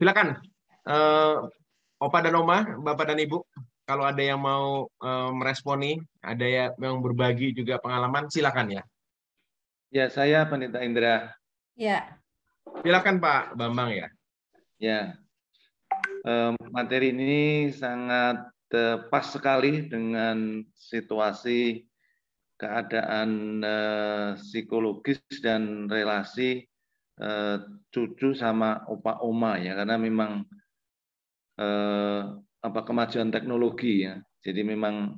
Silakan, uh, Opa dan Oma, Bapak dan Ibu kalau ada yang mau uh, meresponi, ada yang berbagi juga pengalaman, silakan ya. Ya, saya Pendeta Indra. Ya. Silakan Pak Bambang ya. Ya. Um, materi ini sangat uh, pas sekali dengan situasi keadaan uh, psikologis dan relasi uh, cucu sama opa oma ya karena memang uh, apa kemajuan teknologi ya. Jadi memang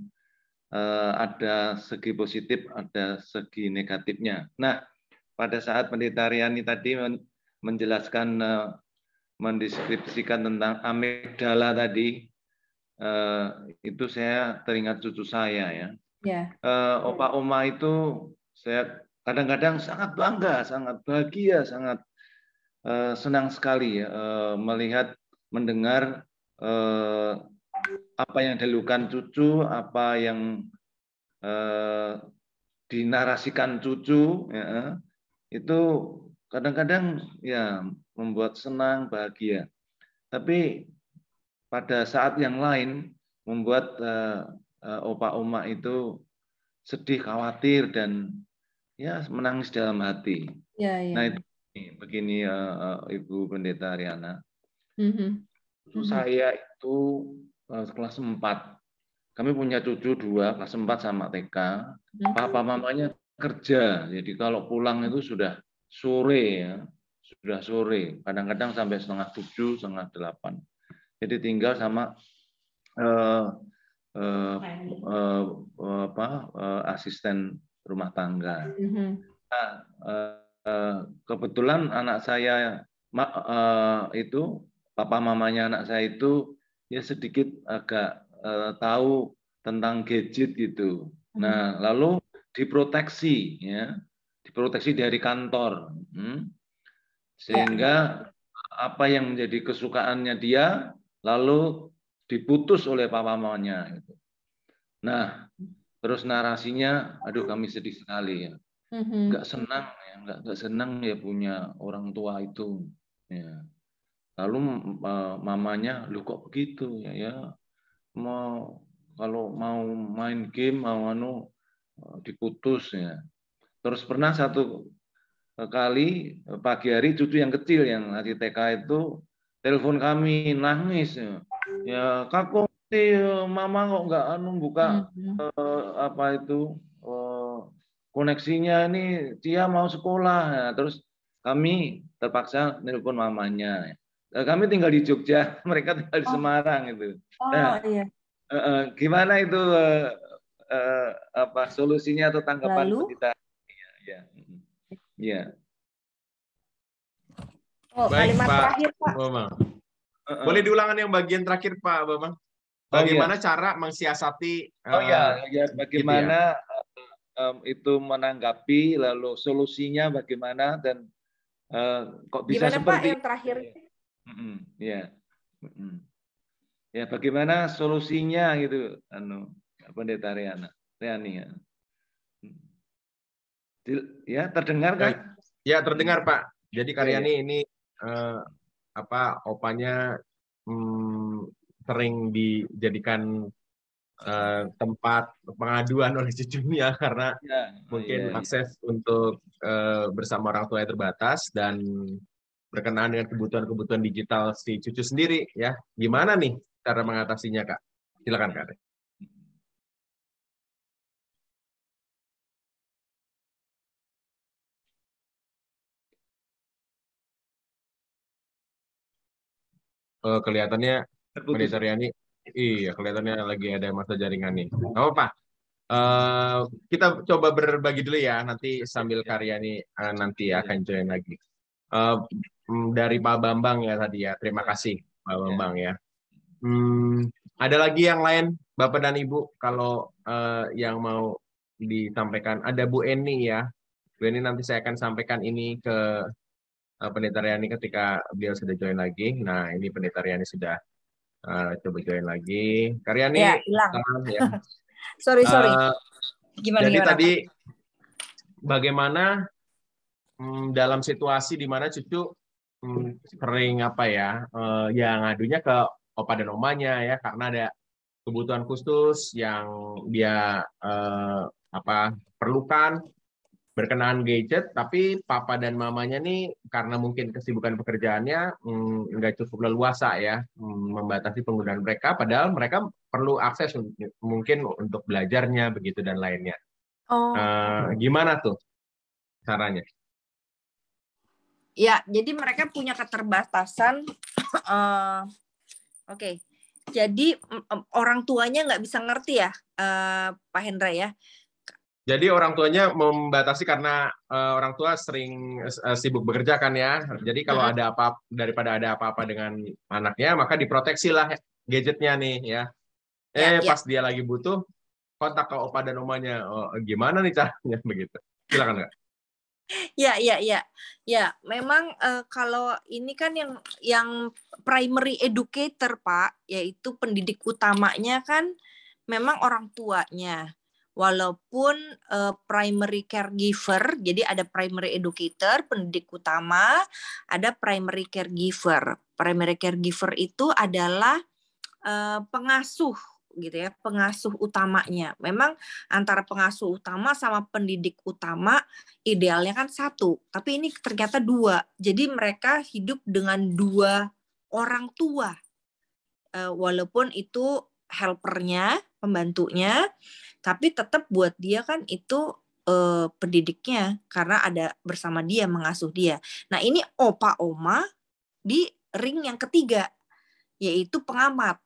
eh, ada segi positif, ada segi negatifnya. Nah, pada saat Pendeta Riani tadi menjelaskan eh, mendeskripsikan tentang amigdala tadi, eh, itu saya teringat cucu saya ya. Yeah. Opa Oma itu saya kadang-kadang sangat bangga, sangat bahagia, sangat senang sekali ya melihat mendengar eh, apa yang dilakukan cucu, apa yang eh, dinarasikan cucu, ya, itu kadang-kadang ya membuat senang, bahagia. Tapi pada saat yang lain membuat eh, opa oma itu sedih, khawatir dan ya menangis dalam hati. Ya, ya. Nah itu begini uh, uh, Ibu Pendeta Ariana. Mm-hmm. Mm-hmm. Saya itu uh, kelas 4. Kami punya cucu dua, kelas 4 sama TK. Mm-hmm. Papa mamanya kerja, jadi kalau pulang itu sudah sore ya, sudah sore. Kadang-kadang sampai setengah tujuh, setengah delapan. Jadi tinggal sama uh, uh, uh, uh, apa uh, asisten rumah tangga. Mm-hmm. Nah, uh, Eh, kebetulan anak saya uh, itu papa mamanya anak saya itu ya sedikit agak uh, tahu tentang gadget gitu. Hmm. Nah, lalu diproteksi ya, diproteksi dari kantor. Hmm. Sehingga apa yang menjadi kesukaannya dia lalu diputus oleh papa mamanya gitu. Nah, terus narasinya aduh kami sedih sekali ya. Mm-hmm. nggak senang ya nggak nggak senang ya punya orang tua itu ya lalu uh, mamanya lu kok begitu ya ya mau kalau mau main game mau anu diputus ya terus pernah satu kali pagi hari cucu yang kecil yang masih TK itu telepon kami nangis ya, ya kakak mama kok nggak anu buka mm-hmm. uh, apa itu koneksinya ini dia mau sekolah ya, terus kami terpaksa nelpon mamanya eh, kami tinggal di Jogja mereka tinggal di oh. Semarang itu oh, nah, iya. uh, uh, gimana itu apa solusinya atau tanggapan Lalu? kita ya ya, ya. Oh, Baik, Pak, terakhir, Pak. Bambang. Boleh diulangan yang bagian terakhir, Pak Bambang? Bagaimana oh, iya. cara mensiasati? Oh uh, ya, ya bagaimana gitu ya? um, itu menanggapi lalu solusinya bagaimana dan uh, kok bisa Gimana seperti Pak yang terakhir? Mm -mm, ya. Mm -mm. Ya bagaimana solusinya gitu anu Pendeta Riana. Riani ya. Ya, terdengar kan? Ya, terdengar Pak. Jadi Karyani ya, ya. ini uh, apa opanya hmm, sering dijadikan uh, tempat pengaduan oleh cucunya karena ya, mungkin ya, akses untuk uh, bersama orang tua terbatas dan berkenaan dengan kebutuhan-kebutuhan digital si cucu sendiri ya. Gimana nih cara mengatasinya Kak? Silakan Kak. Uh, kelihatannya Riani Iya, kelihatannya lagi ada masa jaringan nih. Gak apa Uh, kita coba berbagi dulu ya, nanti sambil karya nih uh, nanti akan join lagi. Uh, dari Pak Bambang ya tadi ya, terima kasih Pak Bambang ya. Hmm, ada lagi yang lain, Bapak dan Ibu, kalau uh, yang mau disampaikan. Ada Bu Eni ya, Bu Eni nanti saya akan sampaikan ini ke uh, Pendeta Riani ketika beliau sudah join lagi. Nah, ini Pendeta Riani sudah Uh, coba join lagi. Karyani. Ya, hilang. ya. sorry, sorry. Uh, gimana, jadi gimana? tadi bagaimana hmm, dalam situasi di mana cucu hmm, sering apa ya, uh, yang ngadunya ke opa dan omanya ya, karena ada kebutuhan khusus yang dia uh, apa perlukan berkenaan gadget, tapi papa dan mamanya nih karena mungkin kesibukan pekerjaannya hmm, nggak cukup leluasa ya hmm, membatasi penggunaan mereka, padahal mereka perlu akses mungkin untuk belajarnya begitu dan lainnya. Oh. Uh, gimana tuh caranya? Ya, jadi mereka punya keterbatasan. Uh, Oke, okay. jadi orang tuanya nggak bisa ngerti ya, uh, Pak Hendra ya jadi orang tuanya membatasi karena uh, orang tua sering uh, sibuk bekerja kan ya. Jadi kalau ada apa daripada ada apa-apa dengan anaknya, maka diproteksi lah gadgetnya nih ya. ya eh ya, pas ya. dia lagi butuh kontak ke opa dan omanya. Oh, gimana nih caranya begitu? Silakan nggak? Ya, ya, ya, ya. Memang uh, kalau ini kan yang yang primary educator pak, yaitu pendidik utamanya kan memang orang tuanya walaupun uh, primary caregiver, jadi ada primary educator, pendidik utama, ada primary caregiver. Primary caregiver itu adalah uh, pengasuh gitu ya pengasuh utamanya. Memang antara pengasuh utama sama pendidik utama idealnya kan satu, tapi ini ternyata dua. Jadi mereka hidup dengan dua orang tua, uh, walaupun itu helpernya, pembantunya, tapi tetap buat dia kan itu uh, pendidiknya karena ada bersama dia mengasuh dia. Nah ini opa oma di ring yang ketiga yaitu pengamat.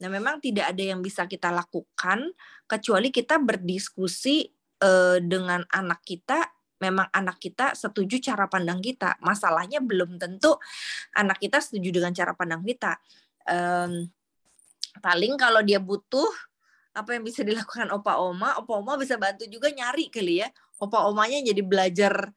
Nah, memang tidak ada yang bisa kita lakukan kecuali kita berdiskusi eh, dengan anak kita. Memang anak kita setuju cara pandang kita. Masalahnya belum tentu anak kita setuju dengan cara pandang kita. Um, paling kalau dia butuh apa yang bisa dilakukan opa oma, opa oma bisa bantu juga nyari kali ya. Opa omanya jadi belajar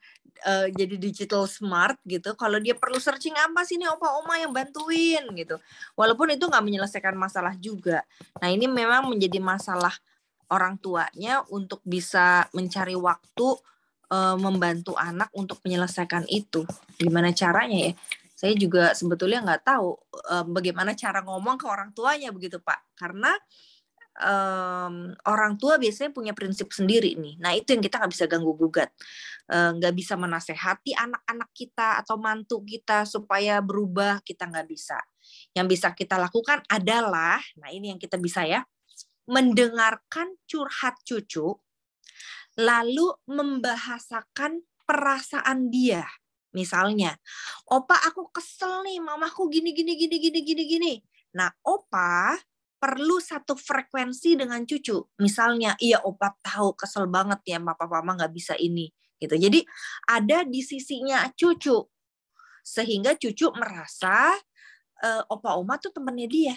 uh, jadi digital smart gitu. Kalau dia perlu searching apa sih ini opa oma yang bantuin gitu. Walaupun itu nggak menyelesaikan masalah juga. Nah ini memang menjadi masalah orang tuanya untuk bisa mencari waktu uh, membantu anak untuk menyelesaikan itu. Gimana caranya ya? Saya juga sebetulnya nggak tahu uh, bagaimana cara ngomong ke orang tuanya begitu pak. Karena um, orang tua biasanya punya prinsip sendiri nih. Nah itu yang kita nggak bisa ganggu gugat, nggak uh, bisa menasehati anak-anak kita atau mantu kita supaya berubah kita nggak bisa. Yang bisa kita lakukan adalah, nah ini yang kita bisa ya, mendengarkan curhat cucu, lalu membahasakan perasaan dia. Misalnya, opa aku kesel nih, mamaku gini gini gini gini gini gini. Nah, opa perlu satu frekuensi dengan cucu. Misalnya, iya opa tahu kesel banget ya papa mama nggak bisa ini gitu. Jadi ada di sisinya cucu sehingga cucu merasa uh, opa oma tuh temennya dia.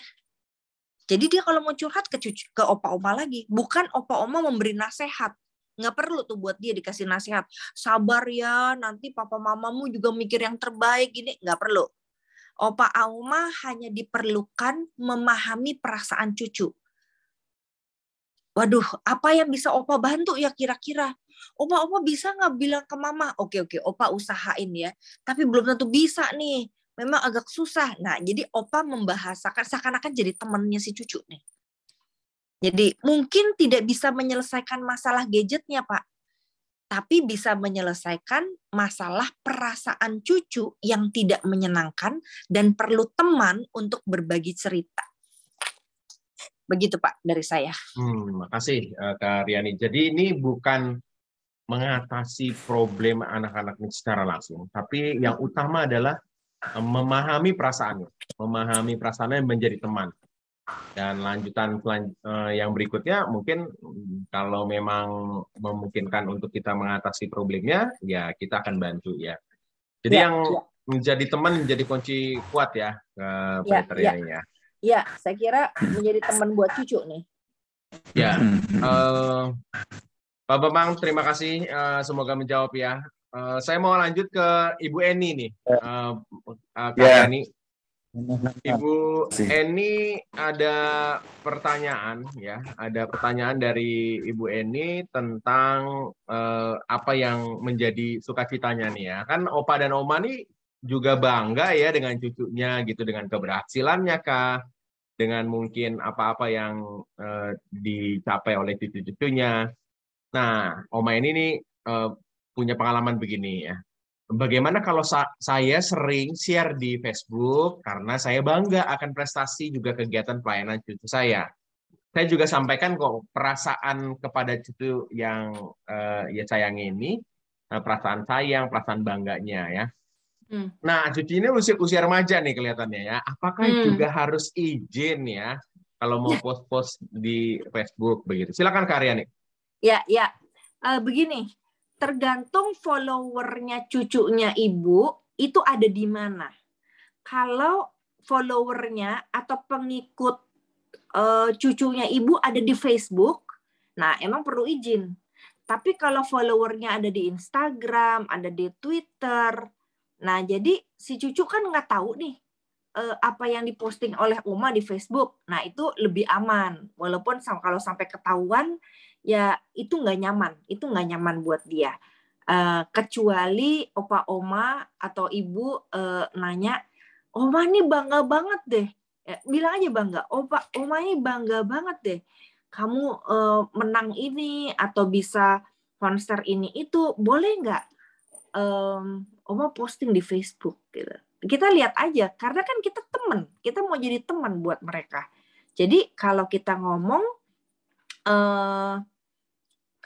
Jadi dia kalau mau curhat ke cucu ke opa oma lagi, bukan opa oma memberi nasihat. Nggak perlu tuh buat dia dikasih nasihat. Sabar ya, nanti papa mamamu juga mikir yang terbaik gini, nggak perlu Opa Auma hanya diperlukan memahami perasaan cucu. Waduh, apa yang bisa Opa bantu ya kira-kira? Opa, Opa bisa nggak bilang ke Mama? Oke, oke, Opa usahain ya. Tapi belum tentu bisa nih. Memang agak susah. Nah, jadi Opa membahasakan seakan-akan jadi temannya si cucu nih. Jadi mungkin tidak bisa menyelesaikan masalah gadgetnya, Pak tapi bisa menyelesaikan masalah perasaan cucu yang tidak menyenangkan dan perlu teman untuk berbagi cerita. Begitu Pak dari saya. Hmm, makasih uh, Kak Riani. Jadi ini bukan mengatasi problem anak-anak ini secara langsung, tapi yang utama adalah eh, memahami perasaannya, memahami perasaannya menjadi teman. Dan lanjutan eh, yang berikutnya mungkin mm, kalau memang memungkinkan untuk kita mengatasi problemnya, ya kita akan bantu ya. Jadi ya, yang ya. menjadi teman menjadi kunci kuat ya, ya, ya. ya. Ya, saya kira menjadi teman buat cucu nih. Ya, uh, Pak Bambang, terima kasih. Uh, semoga menjawab ya. Uh, saya mau lanjut ke Ibu Eni nih, uh, uh, Kak ya. Eni. Ibu Eni ada pertanyaan ya, ada pertanyaan dari Ibu Eni tentang eh, apa yang menjadi sukacitanya nih ya. Kan Opa dan Oma nih juga bangga ya dengan cucunya gitu, dengan keberhasilannya kah, dengan mungkin apa-apa yang eh, dicapai oleh cucu-cucunya. Nah, Oma ini nih eh, punya pengalaman begini ya bagaimana kalau sa saya sering share di Facebook karena saya bangga akan prestasi juga kegiatan pelayanan cucu saya. Saya juga sampaikan kok perasaan kepada cucu yang uh, ya sayang ini, uh, perasaan sayang, perasaan bangganya ya. Hmm. Nah, cucu ini usia usia remaja nih kelihatannya ya. Apakah hmm. juga harus izin ya kalau mau post-post di Facebook begitu? Silakan Kak Aryani. Ya, ya. Uh, begini, tergantung followernya cucunya ibu itu ada di mana. Kalau followernya atau pengikut uh, cucunya ibu ada di Facebook, nah emang perlu izin. Tapi kalau followernya ada di Instagram, ada di Twitter, nah jadi si cucu kan nggak tahu nih uh, apa yang diposting oleh Uma di Facebook. Nah itu lebih aman, walaupun kalau sampai ketahuan ya itu nggak nyaman, itu nggak nyaman buat dia. Uh, kecuali opa oma atau ibu uh, nanya, oma nih bangga banget deh, Ya, bilang aja bangga. Opa, oma ini bangga banget deh. Kamu uh, menang ini atau bisa konser ini itu boleh nggak? Um, oma posting di Facebook gitu. Kita lihat aja karena kan kita teman, kita mau jadi teman buat mereka. Jadi kalau kita ngomong uh,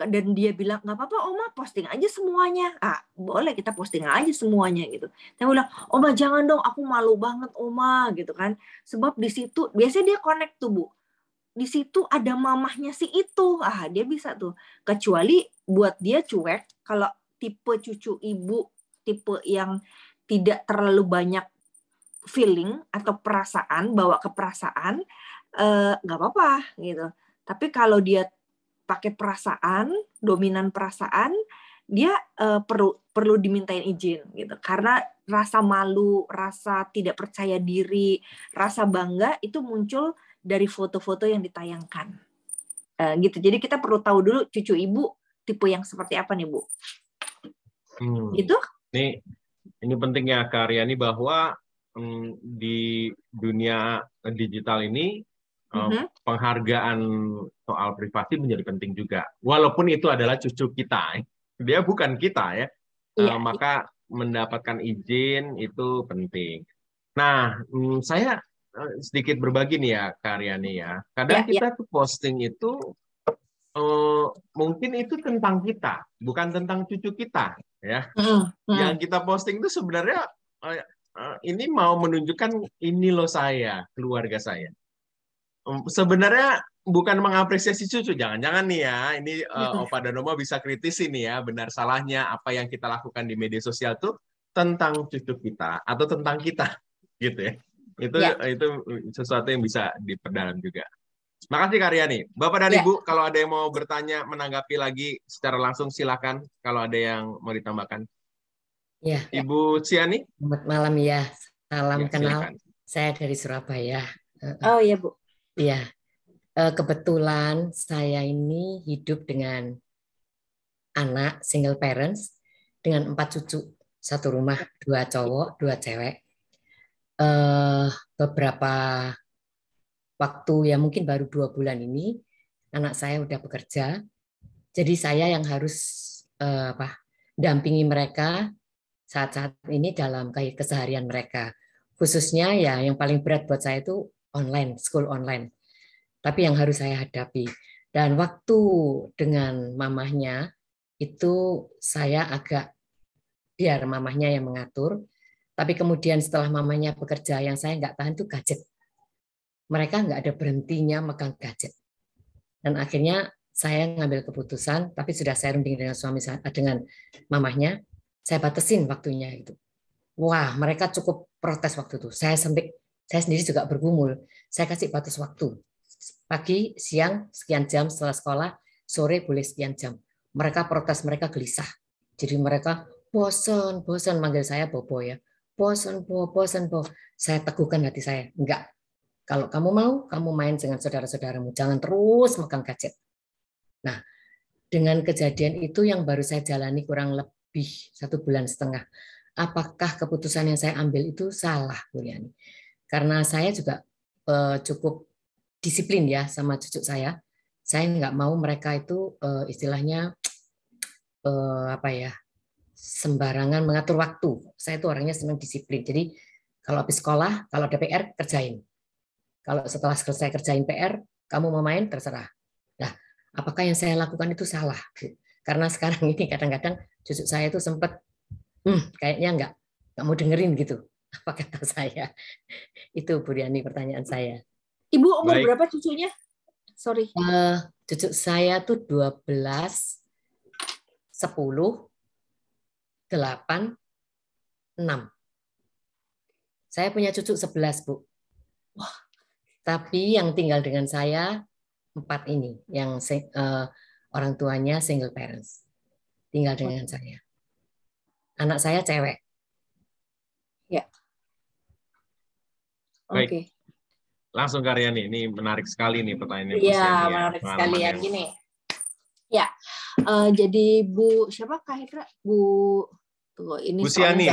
dan dia bilang nggak apa-apa oma posting aja semuanya. Ah boleh kita posting aja semuanya gitu. Dia bilang oma jangan dong aku malu banget oma gitu kan. Sebab di situ biasanya dia connect tuh bu. Di situ ada mamahnya si itu. Ah dia bisa tuh. Kecuali buat dia cuek kalau tipe cucu ibu tipe yang tidak terlalu banyak feeling atau perasaan bawa ke perasaan eh, nggak uh, apa-apa gitu. Tapi kalau dia pakai perasaan, dominan perasaan, dia uh, perlu perlu dimintain izin gitu. Karena rasa malu, rasa tidak percaya diri, rasa bangga itu muncul dari foto-foto yang ditayangkan. Uh, gitu. Jadi kita perlu tahu dulu cucu ibu tipe yang seperti apa nih, Bu. Hmm. Gitu? Ini ini pentingnya Karyani bahwa um, di dunia digital ini mm-hmm. penghargaan soal privasi menjadi penting juga. Walaupun itu adalah cucu kita, dia bukan kita ya, yeah. uh, maka mendapatkan izin itu penting. Nah, um, saya uh, sedikit berbagi nih ya Karyani ya. Kadang yeah, kita yeah. tuh posting itu uh, mungkin itu tentang kita, bukan tentang cucu kita ya. Mm-hmm. Yang kita posting itu sebenarnya uh, uh, ini mau menunjukkan ini loh saya, keluarga saya sebenarnya bukan mengapresiasi cucu, jangan-jangan nih ya, ini uh, Opa dan Oma bisa kritis ini ya, benar salahnya apa yang kita lakukan di media sosial tuh tentang cucu kita atau tentang kita, gitu ya. Itu ya. itu sesuatu yang bisa diperdalam juga. Makasih Karyani. Bapak dan ya. Ibu, kalau ada yang mau bertanya, menanggapi lagi secara langsung silakan. Kalau ada yang mau ditambahkan. Ya. Ibu Ciani. Selamat malam ya. Salam ya, kenal. Saya dari Surabaya. Oh iya Bu. Iya, eh, kebetulan saya ini hidup dengan anak single parents dengan empat cucu. Satu rumah dua cowok dua cewek. Eh, beberapa waktu ya mungkin baru dua bulan ini anak saya udah bekerja. Jadi saya yang harus eh, apa dampingi mereka saat-saat ini dalam keseharian mereka. Khususnya ya yang paling berat buat saya itu online, school online. Tapi yang harus saya hadapi. Dan waktu dengan mamahnya itu saya agak biar mamahnya yang mengatur. Tapi kemudian setelah mamahnya bekerja, yang saya nggak tahan itu gadget. Mereka nggak ada berhentinya megang gadget. Dan akhirnya saya ngambil keputusan, tapi sudah saya runding dengan suami saya, dengan mamahnya, saya batasin waktunya itu. Wah, mereka cukup protes waktu itu. Saya sampai saya sendiri juga bergumul. Saya kasih batas waktu. Pagi, siang, sekian jam setelah sekolah, sore boleh sekian jam. Mereka protes, mereka gelisah. Jadi mereka bosan, bosan manggil saya Bobo ya. Bosan, Bo, bosan, Bo. Saya teguhkan hati saya. Enggak. Kalau kamu mau, kamu main dengan saudara-saudaramu. Jangan terus megang gadget. Nah, dengan kejadian itu yang baru saya jalani kurang lebih satu bulan setengah. Apakah keputusan yang saya ambil itu salah, Bu Yani? Karena saya juga uh, cukup disiplin ya sama cucu saya. Saya nggak mau mereka itu uh, istilahnya uh, apa ya sembarangan mengatur waktu. Saya itu orangnya senang disiplin. Jadi kalau habis sekolah, kalau ada PR kerjain. Kalau setelah selesai kerjain PR, kamu mau main terserah. Nah, apakah yang saya lakukan itu salah? Karena sekarang ini kadang-kadang cucu saya itu sempat, hmm, kayaknya nggak nggak mau dengerin gitu apa kata saya? Itu Bu Riani pertanyaan saya. Ibu umur Baik. berapa cucunya? Sorry. Uh, cucu saya tuh 12, 10, 8, 6. Saya punya cucu 11, Bu. Wah. Tapi yang tinggal dengan saya empat ini, yang uh, orang tuanya single parents. Tinggal dengan saya. Anak saya cewek. Ya. Baik. Okay. Langsung Karyani, ini menarik sekali nih pertanyaannya. Iya, menarik sekali ya gini. Ya, uh, jadi Bu siapa Kak Hidra? Bu tuh ini Bu Siani.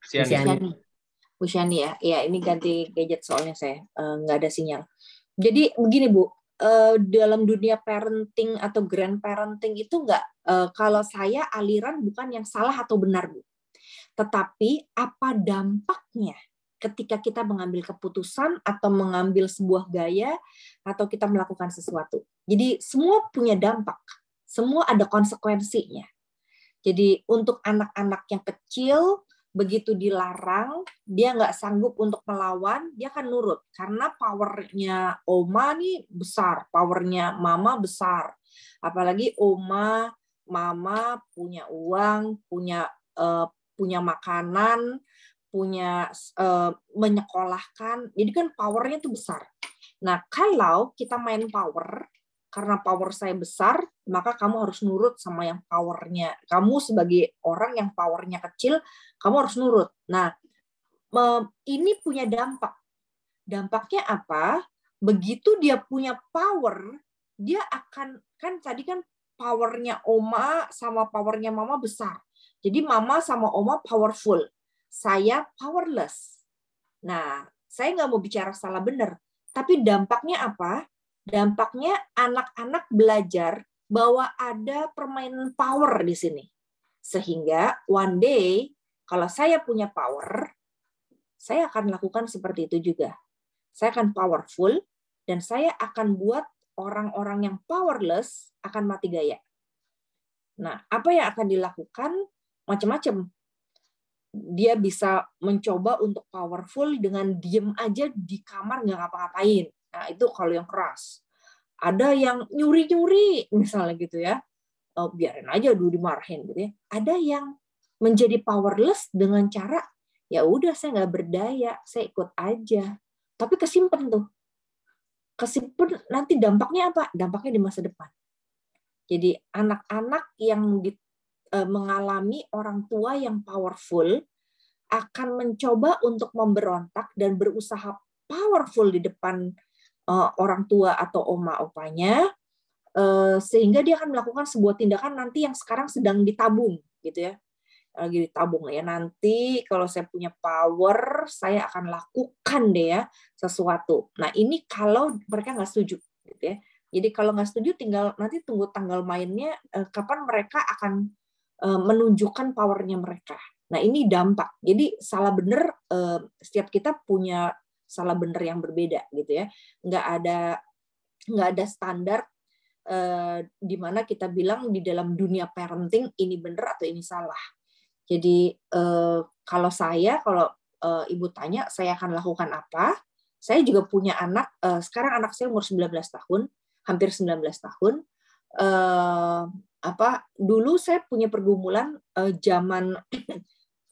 Siani. Siani. Bu Shani ya. Ya, ini ganti gadget soalnya saya uh, nggak ada sinyal. Jadi begini Bu, uh, dalam dunia parenting atau grandparenting itu nggak uh, kalau saya aliran bukan yang salah atau benar Bu. Tetapi apa dampaknya ketika kita mengambil keputusan atau mengambil sebuah gaya atau kita melakukan sesuatu. Jadi semua punya dampak, semua ada konsekuensinya. Jadi untuk anak-anak yang kecil begitu dilarang, dia nggak sanggup untuk melawan, dia akan nurut karena powernya oma nih besar, powernya mama besar. Apalagi oma, mama punya uang, punya uh, punya makanan, punya uh, menyekolahkan, jadi kan powernya tuh besar. Nah kalau kita main power, karena power saya besar, maka kamu harus nurut sama yang powernya. Kamu sebagai orang yang powernya kecil, kamu harus nurut. Nah, ini punya dampak. Dampaknya apa? Begitu dia punya power, dia akan kan tadi kan powernya oma sama powernya mama besar. Jadi mama sama oma powerful. Saya powerless. Nah, saya nggak mau bicara salah benar, tapi dampaknya apa? Dampaknya anak-anak belajar bahwa ada permainan power di sini. Sehingga one day kalau saya punya power, saya akan lakukan seperti itu juga. Saya akan powerful dan saya akan buat orang-orang yang powerless akan mati gaya. Nah, apa yang akan dilakukan? Macam-macam. Dia bisa mencoba untuk powerful dengan diem aja di kamar nggak ngapa-ngapain. Nah, itu kalau yang keras. Ada yang nyuri-nyuri, misalnya gitu ya. Oh, biarin aja dulu dimarahin gitu ya. Ada yang menjadi powerless dengan cara ya udah saya nggak berdaya, saya ikut aja. Tapi kesimpan tuh. Kesimpan nanti dampaknya apa? Dampaknya di masa depan. Jadi anak-anak yang mengalami orang tua yang powerful akan mencoba untuk memberontak dan berusaha powerful di depan uh, orang tua atau oma opanya uh, sehingga dia akan melakukan sebuah tindakan nanti yang sekarang sedang ditabung gitu ya. Lagi ditabung ya. Nanti kalau saya punya power saya akan lakukan deh ya sesuatu. Nah ini kalau mereka nggak setuju gitu ya. Jadi kalau nggak setuju tinggal nanti tunggu tanggal mainnya kapan mereka akan menunjukkan powernya mereka. Nah ini dampak. Jadi salah benar uh, setiap kita punya salah benar yang berbeda gitu ya. Nggak ada nggak ada standar eh, di mana kita bilang di dalam dunia parenting ini benar atau ini salah. Jadi eh, kalau saya kalau eh, ibu tanya saya akan lakukan apa? Saya juga punya anak eh, sekarang anak saya umur 19 tahun hampir 19 tahun. Eh, apa dulu saya punya pergumulan eh, zaman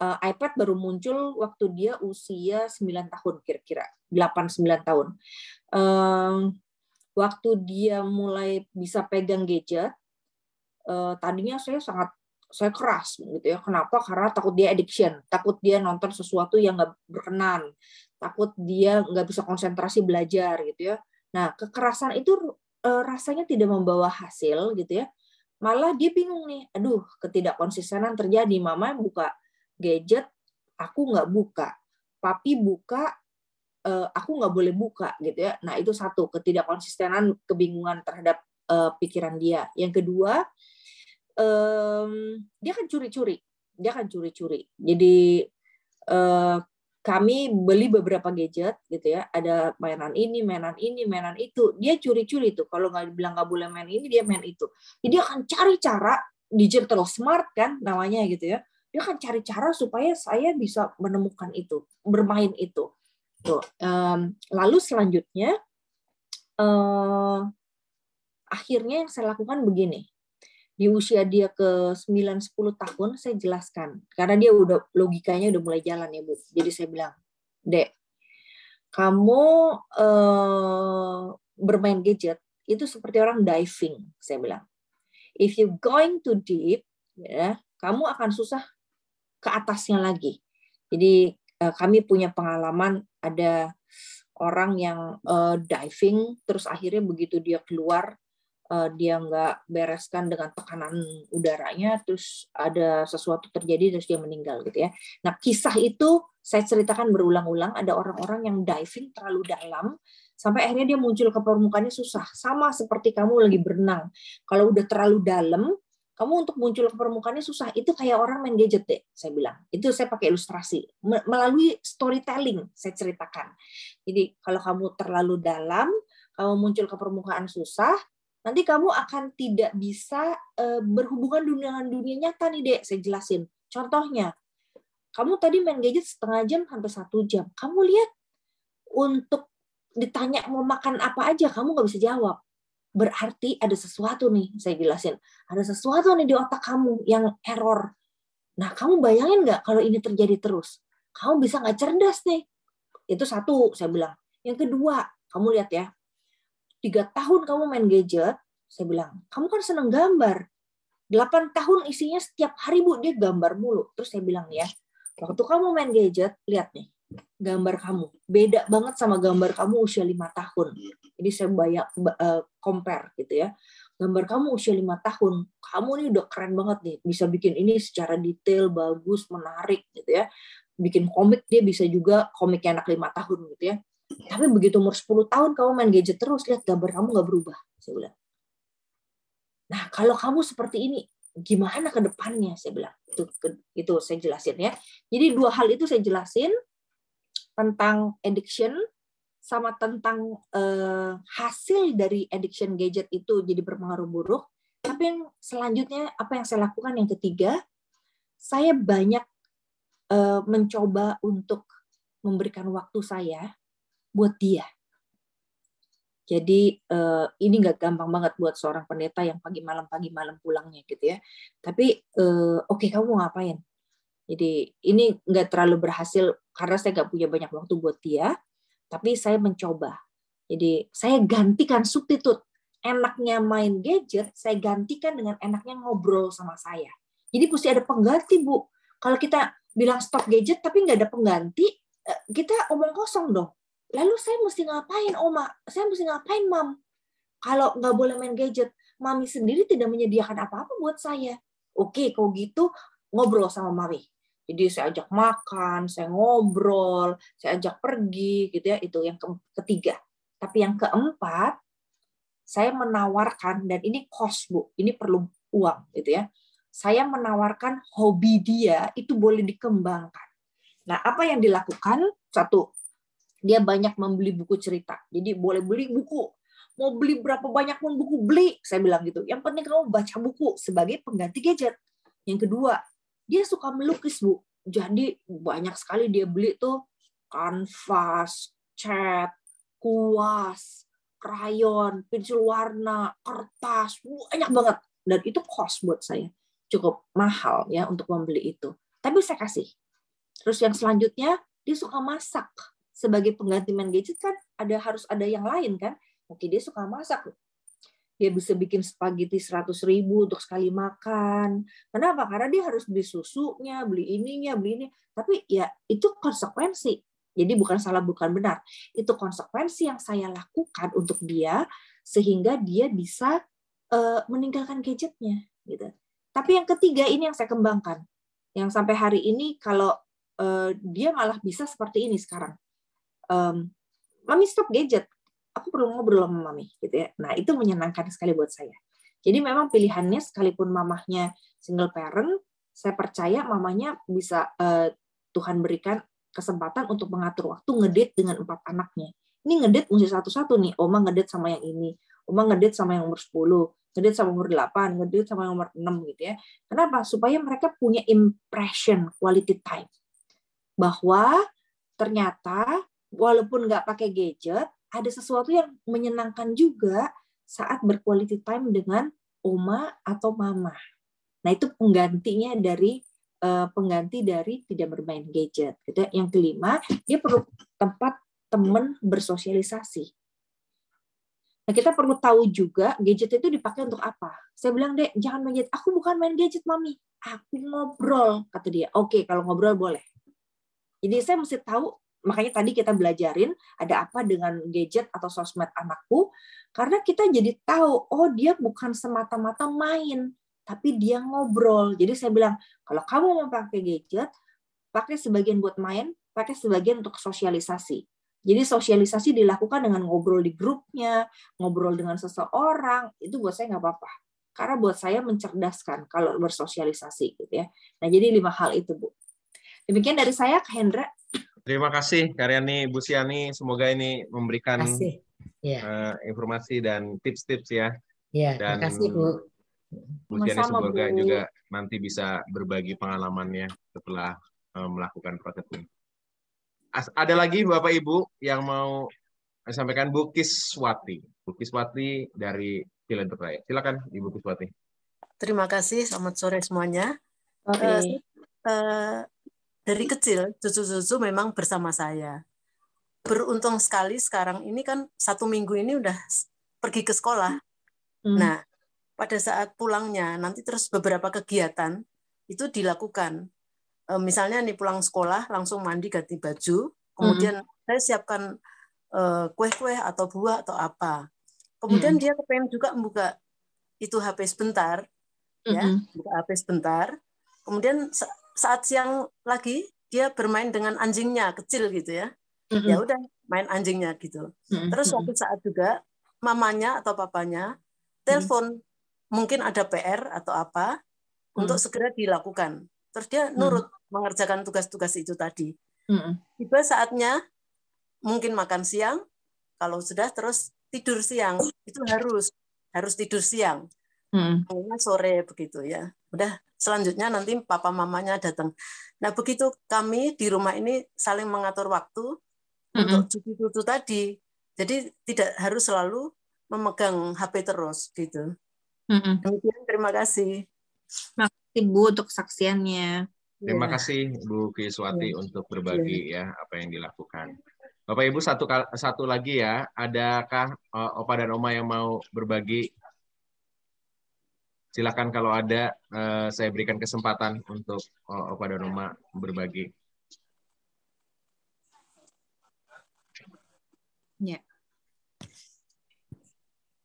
uh, iPad baru muncul waktu dia usia 9 tahun kira-kira, 8-9 tahun. Uh, waktu dia mulai bisa pegang gadget, uh, tadinya saya sangat saya keras gitu ya. Kenapa? Karena takut dia addiction, takut dia nonton sesuatu yang nggak berkenan, takut dia nggak bisa konsentrasi belajar gitu ya. Nah, kekerasan itu uh, rasanya tidak membawa hasil gitu ya. Malah dia bingung nih, aduh, ketidakkonsistenan terjadi. Mama buka gadget aku nggak buka. Papi buka uh, aku nggak boleh buka gitu ya. Nah itu satu ketidakkonsistenan kebingungan terhadap uh, pikiran dia. Yang kedua um, dia kan curi-curi. Dia kan curi-curi. Jadi uh, kami beli beberapa gadget gitu ya ada mainan ini mainan ini mainan itu dia curi-curi tuh kalau nggak bilang nggak boleh main ini dia main itu jadi dia akan cari cara digital smart kan namanya gitu ya dia akan cari cara supaya saya bisa menemukan itu, bermain itu. Tuh. Um, lalu selanjutnya, uh, akhirnya yang saya lakukan begini. Di usia dia ke 9-10 tahun, saya jelaskan. Karena dia udah logikanya udah mulai jalan ya, Bu. Jadi saya bilang, Dek, kamu uh, bermain gadget, itu seperti orang diving, saya bilang. If you going too deep, ya, kamu akan susah ke atasnya lagi. Jadi uh, kami punya pengalaman ada orang yang uh, diving terus akhirnya begitu dia keluar uh, dia nggak bereskan dengan tekanan udaranya terus ada sesuatu terjadi terus dia meninggal gitu ya. Nah kisah itu saya ceritakan berulang-ulang ada orang-orang yang diving terlalu dalam sampai akhirnya dia muncul ke permukaannya susah. Sama seperti kamu lagi berenang. Kalau udah terlalu dalam, kamu untuk muncul ke permukaannya susah. Itu kayak orang main gadget deh, saya bilang. Itu saya pakai ilustrasi. Melalui storytelling saya ceritakan. Jadi kalau kamu terlalu dalam, kamu muncul ke permukaan susah, nanti kamu akan tidak bisa eh, berhubungan dengan dunia nyata nih dek. Saya jelasin. Contohnya, kamu tadi main gadget setengah jam sampai satu jam. Kamu lihat untuk ditanya mau makan apa aja, kamu nggak bisa jawab. Berarti ada sesuatu nih, saya jelasin. Ada sesuatu nih di otak kamu yang error. Nah, kamu bayangin nggak kalau ini terjadi terus? Kamu bisa nggak cerdas nih. Itu satu, saya bilang. Yang kedua, kamu lihat ya. Tiga tahun kamu main gadget, saya bilang, kamu kan seneng gambar. Delapan tahun isinya setiap hari bu dia gambar mulu. Terus saya bilang ya, Waktu kamu main gadget, lihat nih, gambar kamu. Beda banget sama gambar kamu usia lima tahun. Jadi saya banyak uh, compare gitu ya. Gambar kamu usia lima tahun, kamu nih udah keren banget nih. Bisa bikin ini secara detail, bagus, menarik gitu ya. Bikin komik, dia bisa juga komik anak lima tahun gitu ya. Tapi begitu umur 10 tahun kamu main gadget terus, lihat gambar kamu nggak berubah. Saya bilang. Nah, kalau kamu seperti ini, gimana ke depannya saya bilang itu itu saya jelasin ya jadi dua hal itu saya jelasin tentang addiction sama tentang eh, hasil dari addiction gadget itu jadi berpengaruh buruk tapi yang selanjutnya apa yang saya lakukan yang ketiga saya banyak eh, mencoba untuk memberikan waktu saya buat dia jadi uh, ini nggak gampang banget buat seorang pendeta yang pagi malam pagi malam pulangnya gitu ya. Tapi uh, oke okay, kamu mau ngapain? Jadi ini nggak terlalu berhasil karena saya nggak punya banyak waktu buat dia. Tapi saya mencoba. Jadi saya gantikan substitut enaknya main gadget, saya gantikan dengan enaknya ngobrol sama saya. Jadi mesti ada pengganti bu. Kalau kita bilang stop gadget tapi nggak ada pengganti, eh, kita omong kosong dong lalu saya mesti ngapain oma? Saya mesti ngapain mam? Kalau nggak boleh main gadget mami sendiri tidak menyediakan apa-apa buat saya. Oke kalau gitu ngobrol sama mami. Jadi saya ajak makan saya ngobrol saya ajak pergi gitu ya. Itu yang ketiga. Tapi yang keempat saya menawarkan dan ini cost bu. Ini perlu uang gitu ya. Saya menawarkan hobi dia itu boleh dikembangkan. Nah apa yang dilakukan? Satu dia banyak membeli buku cerita. Jadi boleh beli buku. Mau beli berapa banyak pun buku, beli. Saya bilang gitu. Yang penting kamu baca buku sebagai pengganti gadget. Yang kedua, dia suka melukis, Bu. Jadi banyak sekali dia beli tuh kanvas, cat, kuas, krayon, pensil warna, kertas, banyak banget. Dan itu cost buat saya. Cukup mahal ya untuk membeli itu. Tapi saya kasih. Terus yang selanjutnya, dia suka masak sebagai pengganti main gadget kan ada harus ada yang lain kan? Oke dia suka masak. Dia bisa bikin spaghetti seratus ribu untuk sekali makan. Kenapa? Karena dia harus beli susunya beli ininya beli ini. Tapi ya itu konsekuensi. Jadi bukan salah bukan benar. Itu konsekuensi yang saya lakukan untuk dia sehingga dia bisa uh, meninggalkan gadgetnya gitu. Tapi yang ketiga ini yang saya kembangkan. Yang sampai hari ini kalau uh, dia malah bisa seperti ini sekarang um, mami stop gadget. Aku perlu ngobrol sama mami gitu ya. Nah itu menyenangkan sekali buat saya. Jadi memang pilihannya sekalipun mamahnya single parent saya percaya mamanya bisa uh, Tuhan berikan kesempatan untuk mengatur waktu ngedit dengan empat anaknya. Ini ngedit mesti satu-satu nih. Oma ngedit sama yang ini. Oma ngedit sama yang umur 10 ngedit sama umur 8 ngedit sama yang umur 6 gitu ya. Kenapa? Supaya mereka punya impression quality time. Bahwa ternyata walaupun nggak pakai gadget, ada sesuatu yang menyenangkan juga saat berquality time dengan oma atau mama. Nah itu penggantinya dari uh, pengganti dari tidak bermain gadget. Gitu. Ya. Yang kelima, dia perlu tempat teman bersosialisasi. Nah, kita perlu tahu juga gadget itu dipakai untuk apa. Saya bilang, Dek, jangan main gadget. Aku bukan main gadget, Mami. Aku ngobrol, kata dia. Oke, kalau ngobrol boleh. Jadi saya mesti tahu makanya tadi kita belajarin ada apa dengan gadget atau sosmed anakku karena kita jadi tahu oh dia bukan semata-mata main tapi dia ngobrol jadi saya bilang kalau kamu mau pakai gadget pakai sebagian buat main pakai sebagian untuk sosialisasi. Jadi sosialisasi dilakukan dengan ngobrol di grupnya, ngobrol dengan seseorang, itu buat saya nggak apa-apa. Karena buat saya mencerdaskan kalau bersosialisasi gitu ya. Nah jadi lima hal itu Bu. Demikian dari saya, Hendra. Terima kasih Karyani, Bu Siani. Semoga ini memberikan ya. uh, informasi dan tips-tips ya. Ya, terima kasih Bu. Bu Siani semoga Bu. juga nanti bisa berbagi pengalamannya setelah uh, melakukan proses ini. Ada lagi Bapak Ibu yang mau sampaikan Bu Kiswati. Bu Kiswati dari Filantropi. Silakan Ibu Kiswati. Terima kasih, selamat sore semuanya. Okay. Uh, uh, dari kecil cucu-cucu memang bersama saya. Beruntung sekali sekarang ini kan satu minggu ini udah pergi ke sekolah. Hmm. Nah, pada saat pulangnya nanti terus beberapa kegiatan itu dilakukan Eh, misalnya nih pulang sekolah langsung mandi ganti baju, kemudian hmm. saya siapkan eh, kue-kue atau buah atau apa. Kemudian hmm. dia kepengen juga membuka itu HP sebentar, hmm. ya, buka HP sebentar. Kemudian saat siang lagi dia bermain dengan anjingnya kecil gitu ya. Hmm. Ya udah main anjingnya gitu. Hmm. Terus waktu saat juga mamanya atau papanya telepon hmm. mungkin ada PR atau apa hmm. untuk segera dilakukan. Terus dia nurut mengerjakan tugas-tugas itu tadi. Mm. Tiba saatnya mungkin makan siang, kalau sudah terus tidur siang itu harus harus tidur siang. Mm. sore begitu ya. Udah selanjutnya nanti papa mamanya datang. Nah begitu kami di rumah ini saling mengatur waktu mm untuk cucu-cucu tadi. Jadi tidak harus selalu memegang HP terus gitu. Mm Demikian terima kasih. Terima kasih Bu untuk kesaksiannya. Terima ya. kasih Bu Kiswati ya. untuk berbagi ya. ya apa yang dilakukan. Bapak Ibu satu satu lagi ya, adakah uh, Opa dan Oma yang mau berbagi? Silakan kalau ada, uh, saya berikan kesempatan untuk uh, Opa dan Oma berbagi. Ya.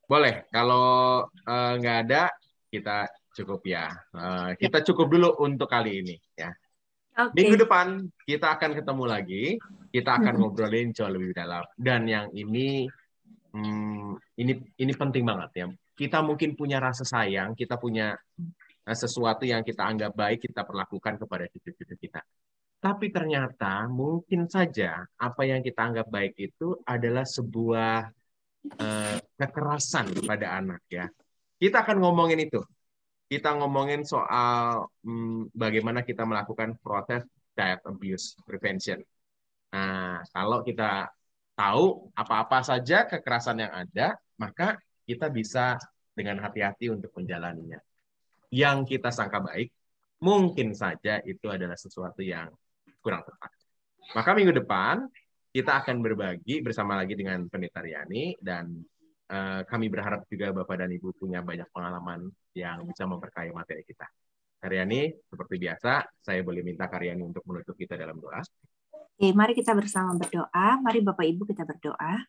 Boleh, kalau nggak uh, ada, kita cukup ya. Uh, kita cukup dulu untuk kali ini ya. Okay. Minggu depan kita akan ketemu lagi. Kita akan ngobrolin jauh lebih dalam. Dan yang ini, hmm, ini ini penting banget ya. Kita mungkin punya rasa sayang, kita punya eh, sesuatu yang kita anggap baik kita perlakukan kepada cucu-cucu kita. Tapi ternyata mungkin saja apa yang kita anggap baik itu adalah sebuah uh, kekerasan kepada anak ya. Kita akan ngomongin itu kita ngomongin soal hmm, bagaimana kita melakukan proses child abuse prevention. Nah, kalau kita tahu apa-apa saja kekerasan yang ada, maka kita bisa dengan hati-hati untuk menjalaninya. Yang kita sangka baik, mungkin saja itu adalah sesuatu yang kurang tepat. Maka minggu depan kita akan berbagi bersama lagi dengan Pendeta Riani dan Eh, kami berharap juga Bapak dan Ibu punya banyak pengalaman yang bisa memperkaya materi kita. Karyani, seperti biasa, saya boleh minta Karyani untuk menutup kita dalam doa. Oke, mari kita bersama berdoa. Mari Bapak Ibu kita berdoa.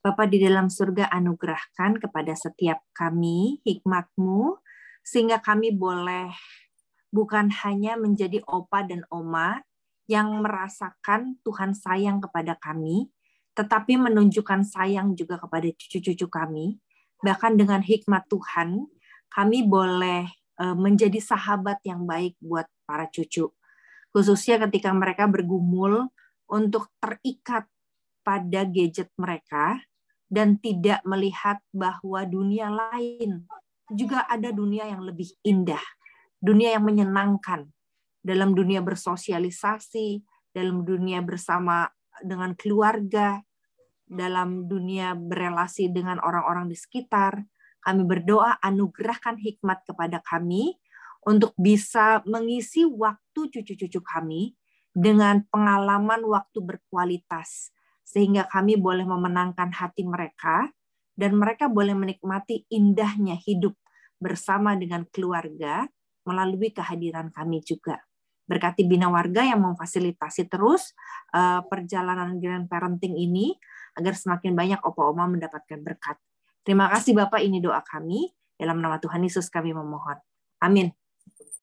Bapak di dalam surga anugerahkan kepada setiap kami hikmatmu, sehingga kami boleh bukan hanya menjadi opa dan oma yang merasakan Tuhan sayang kepada kami, tetapi menunjukkan sayang juga kepada cucu-cucu kami. Bahkan dengan hikmat Tuhan, kami boleh e, menjadi sahabat yang baik buat para cucu. Khususnya ketika mereka bergumul untuk terikat pada gadget mereka dan tidak melihat bahwa dunia lain juga ada dunia yang lebih indah, dunia yang menyenangkan dalam dunia bersosialisasi, dalam dunia bersama dengan keluarga, dalam dunia berelasi dengan orang-orang di sekitar. Kami berdoa anugerahkan hikmat kepada kami untuk bisa mengisi waktu cucu-cucu kami dengan pengalaman waktu berkualitas sehingga kami boleh memenangkan hati mereka dan mereka boleh menikmati indahnya hidup bersama dengan keluarga melalui kehadiran kami juga. Berkati Bina Warga yang memfasilitasi terus uh, perjalanan grand parenting ini agar semakin banyak opa-oma mendapatkan berkat. Terima kasih Bapak, ini doa kami. Dalam nama Tuhan Yesus kami memohon. Amin.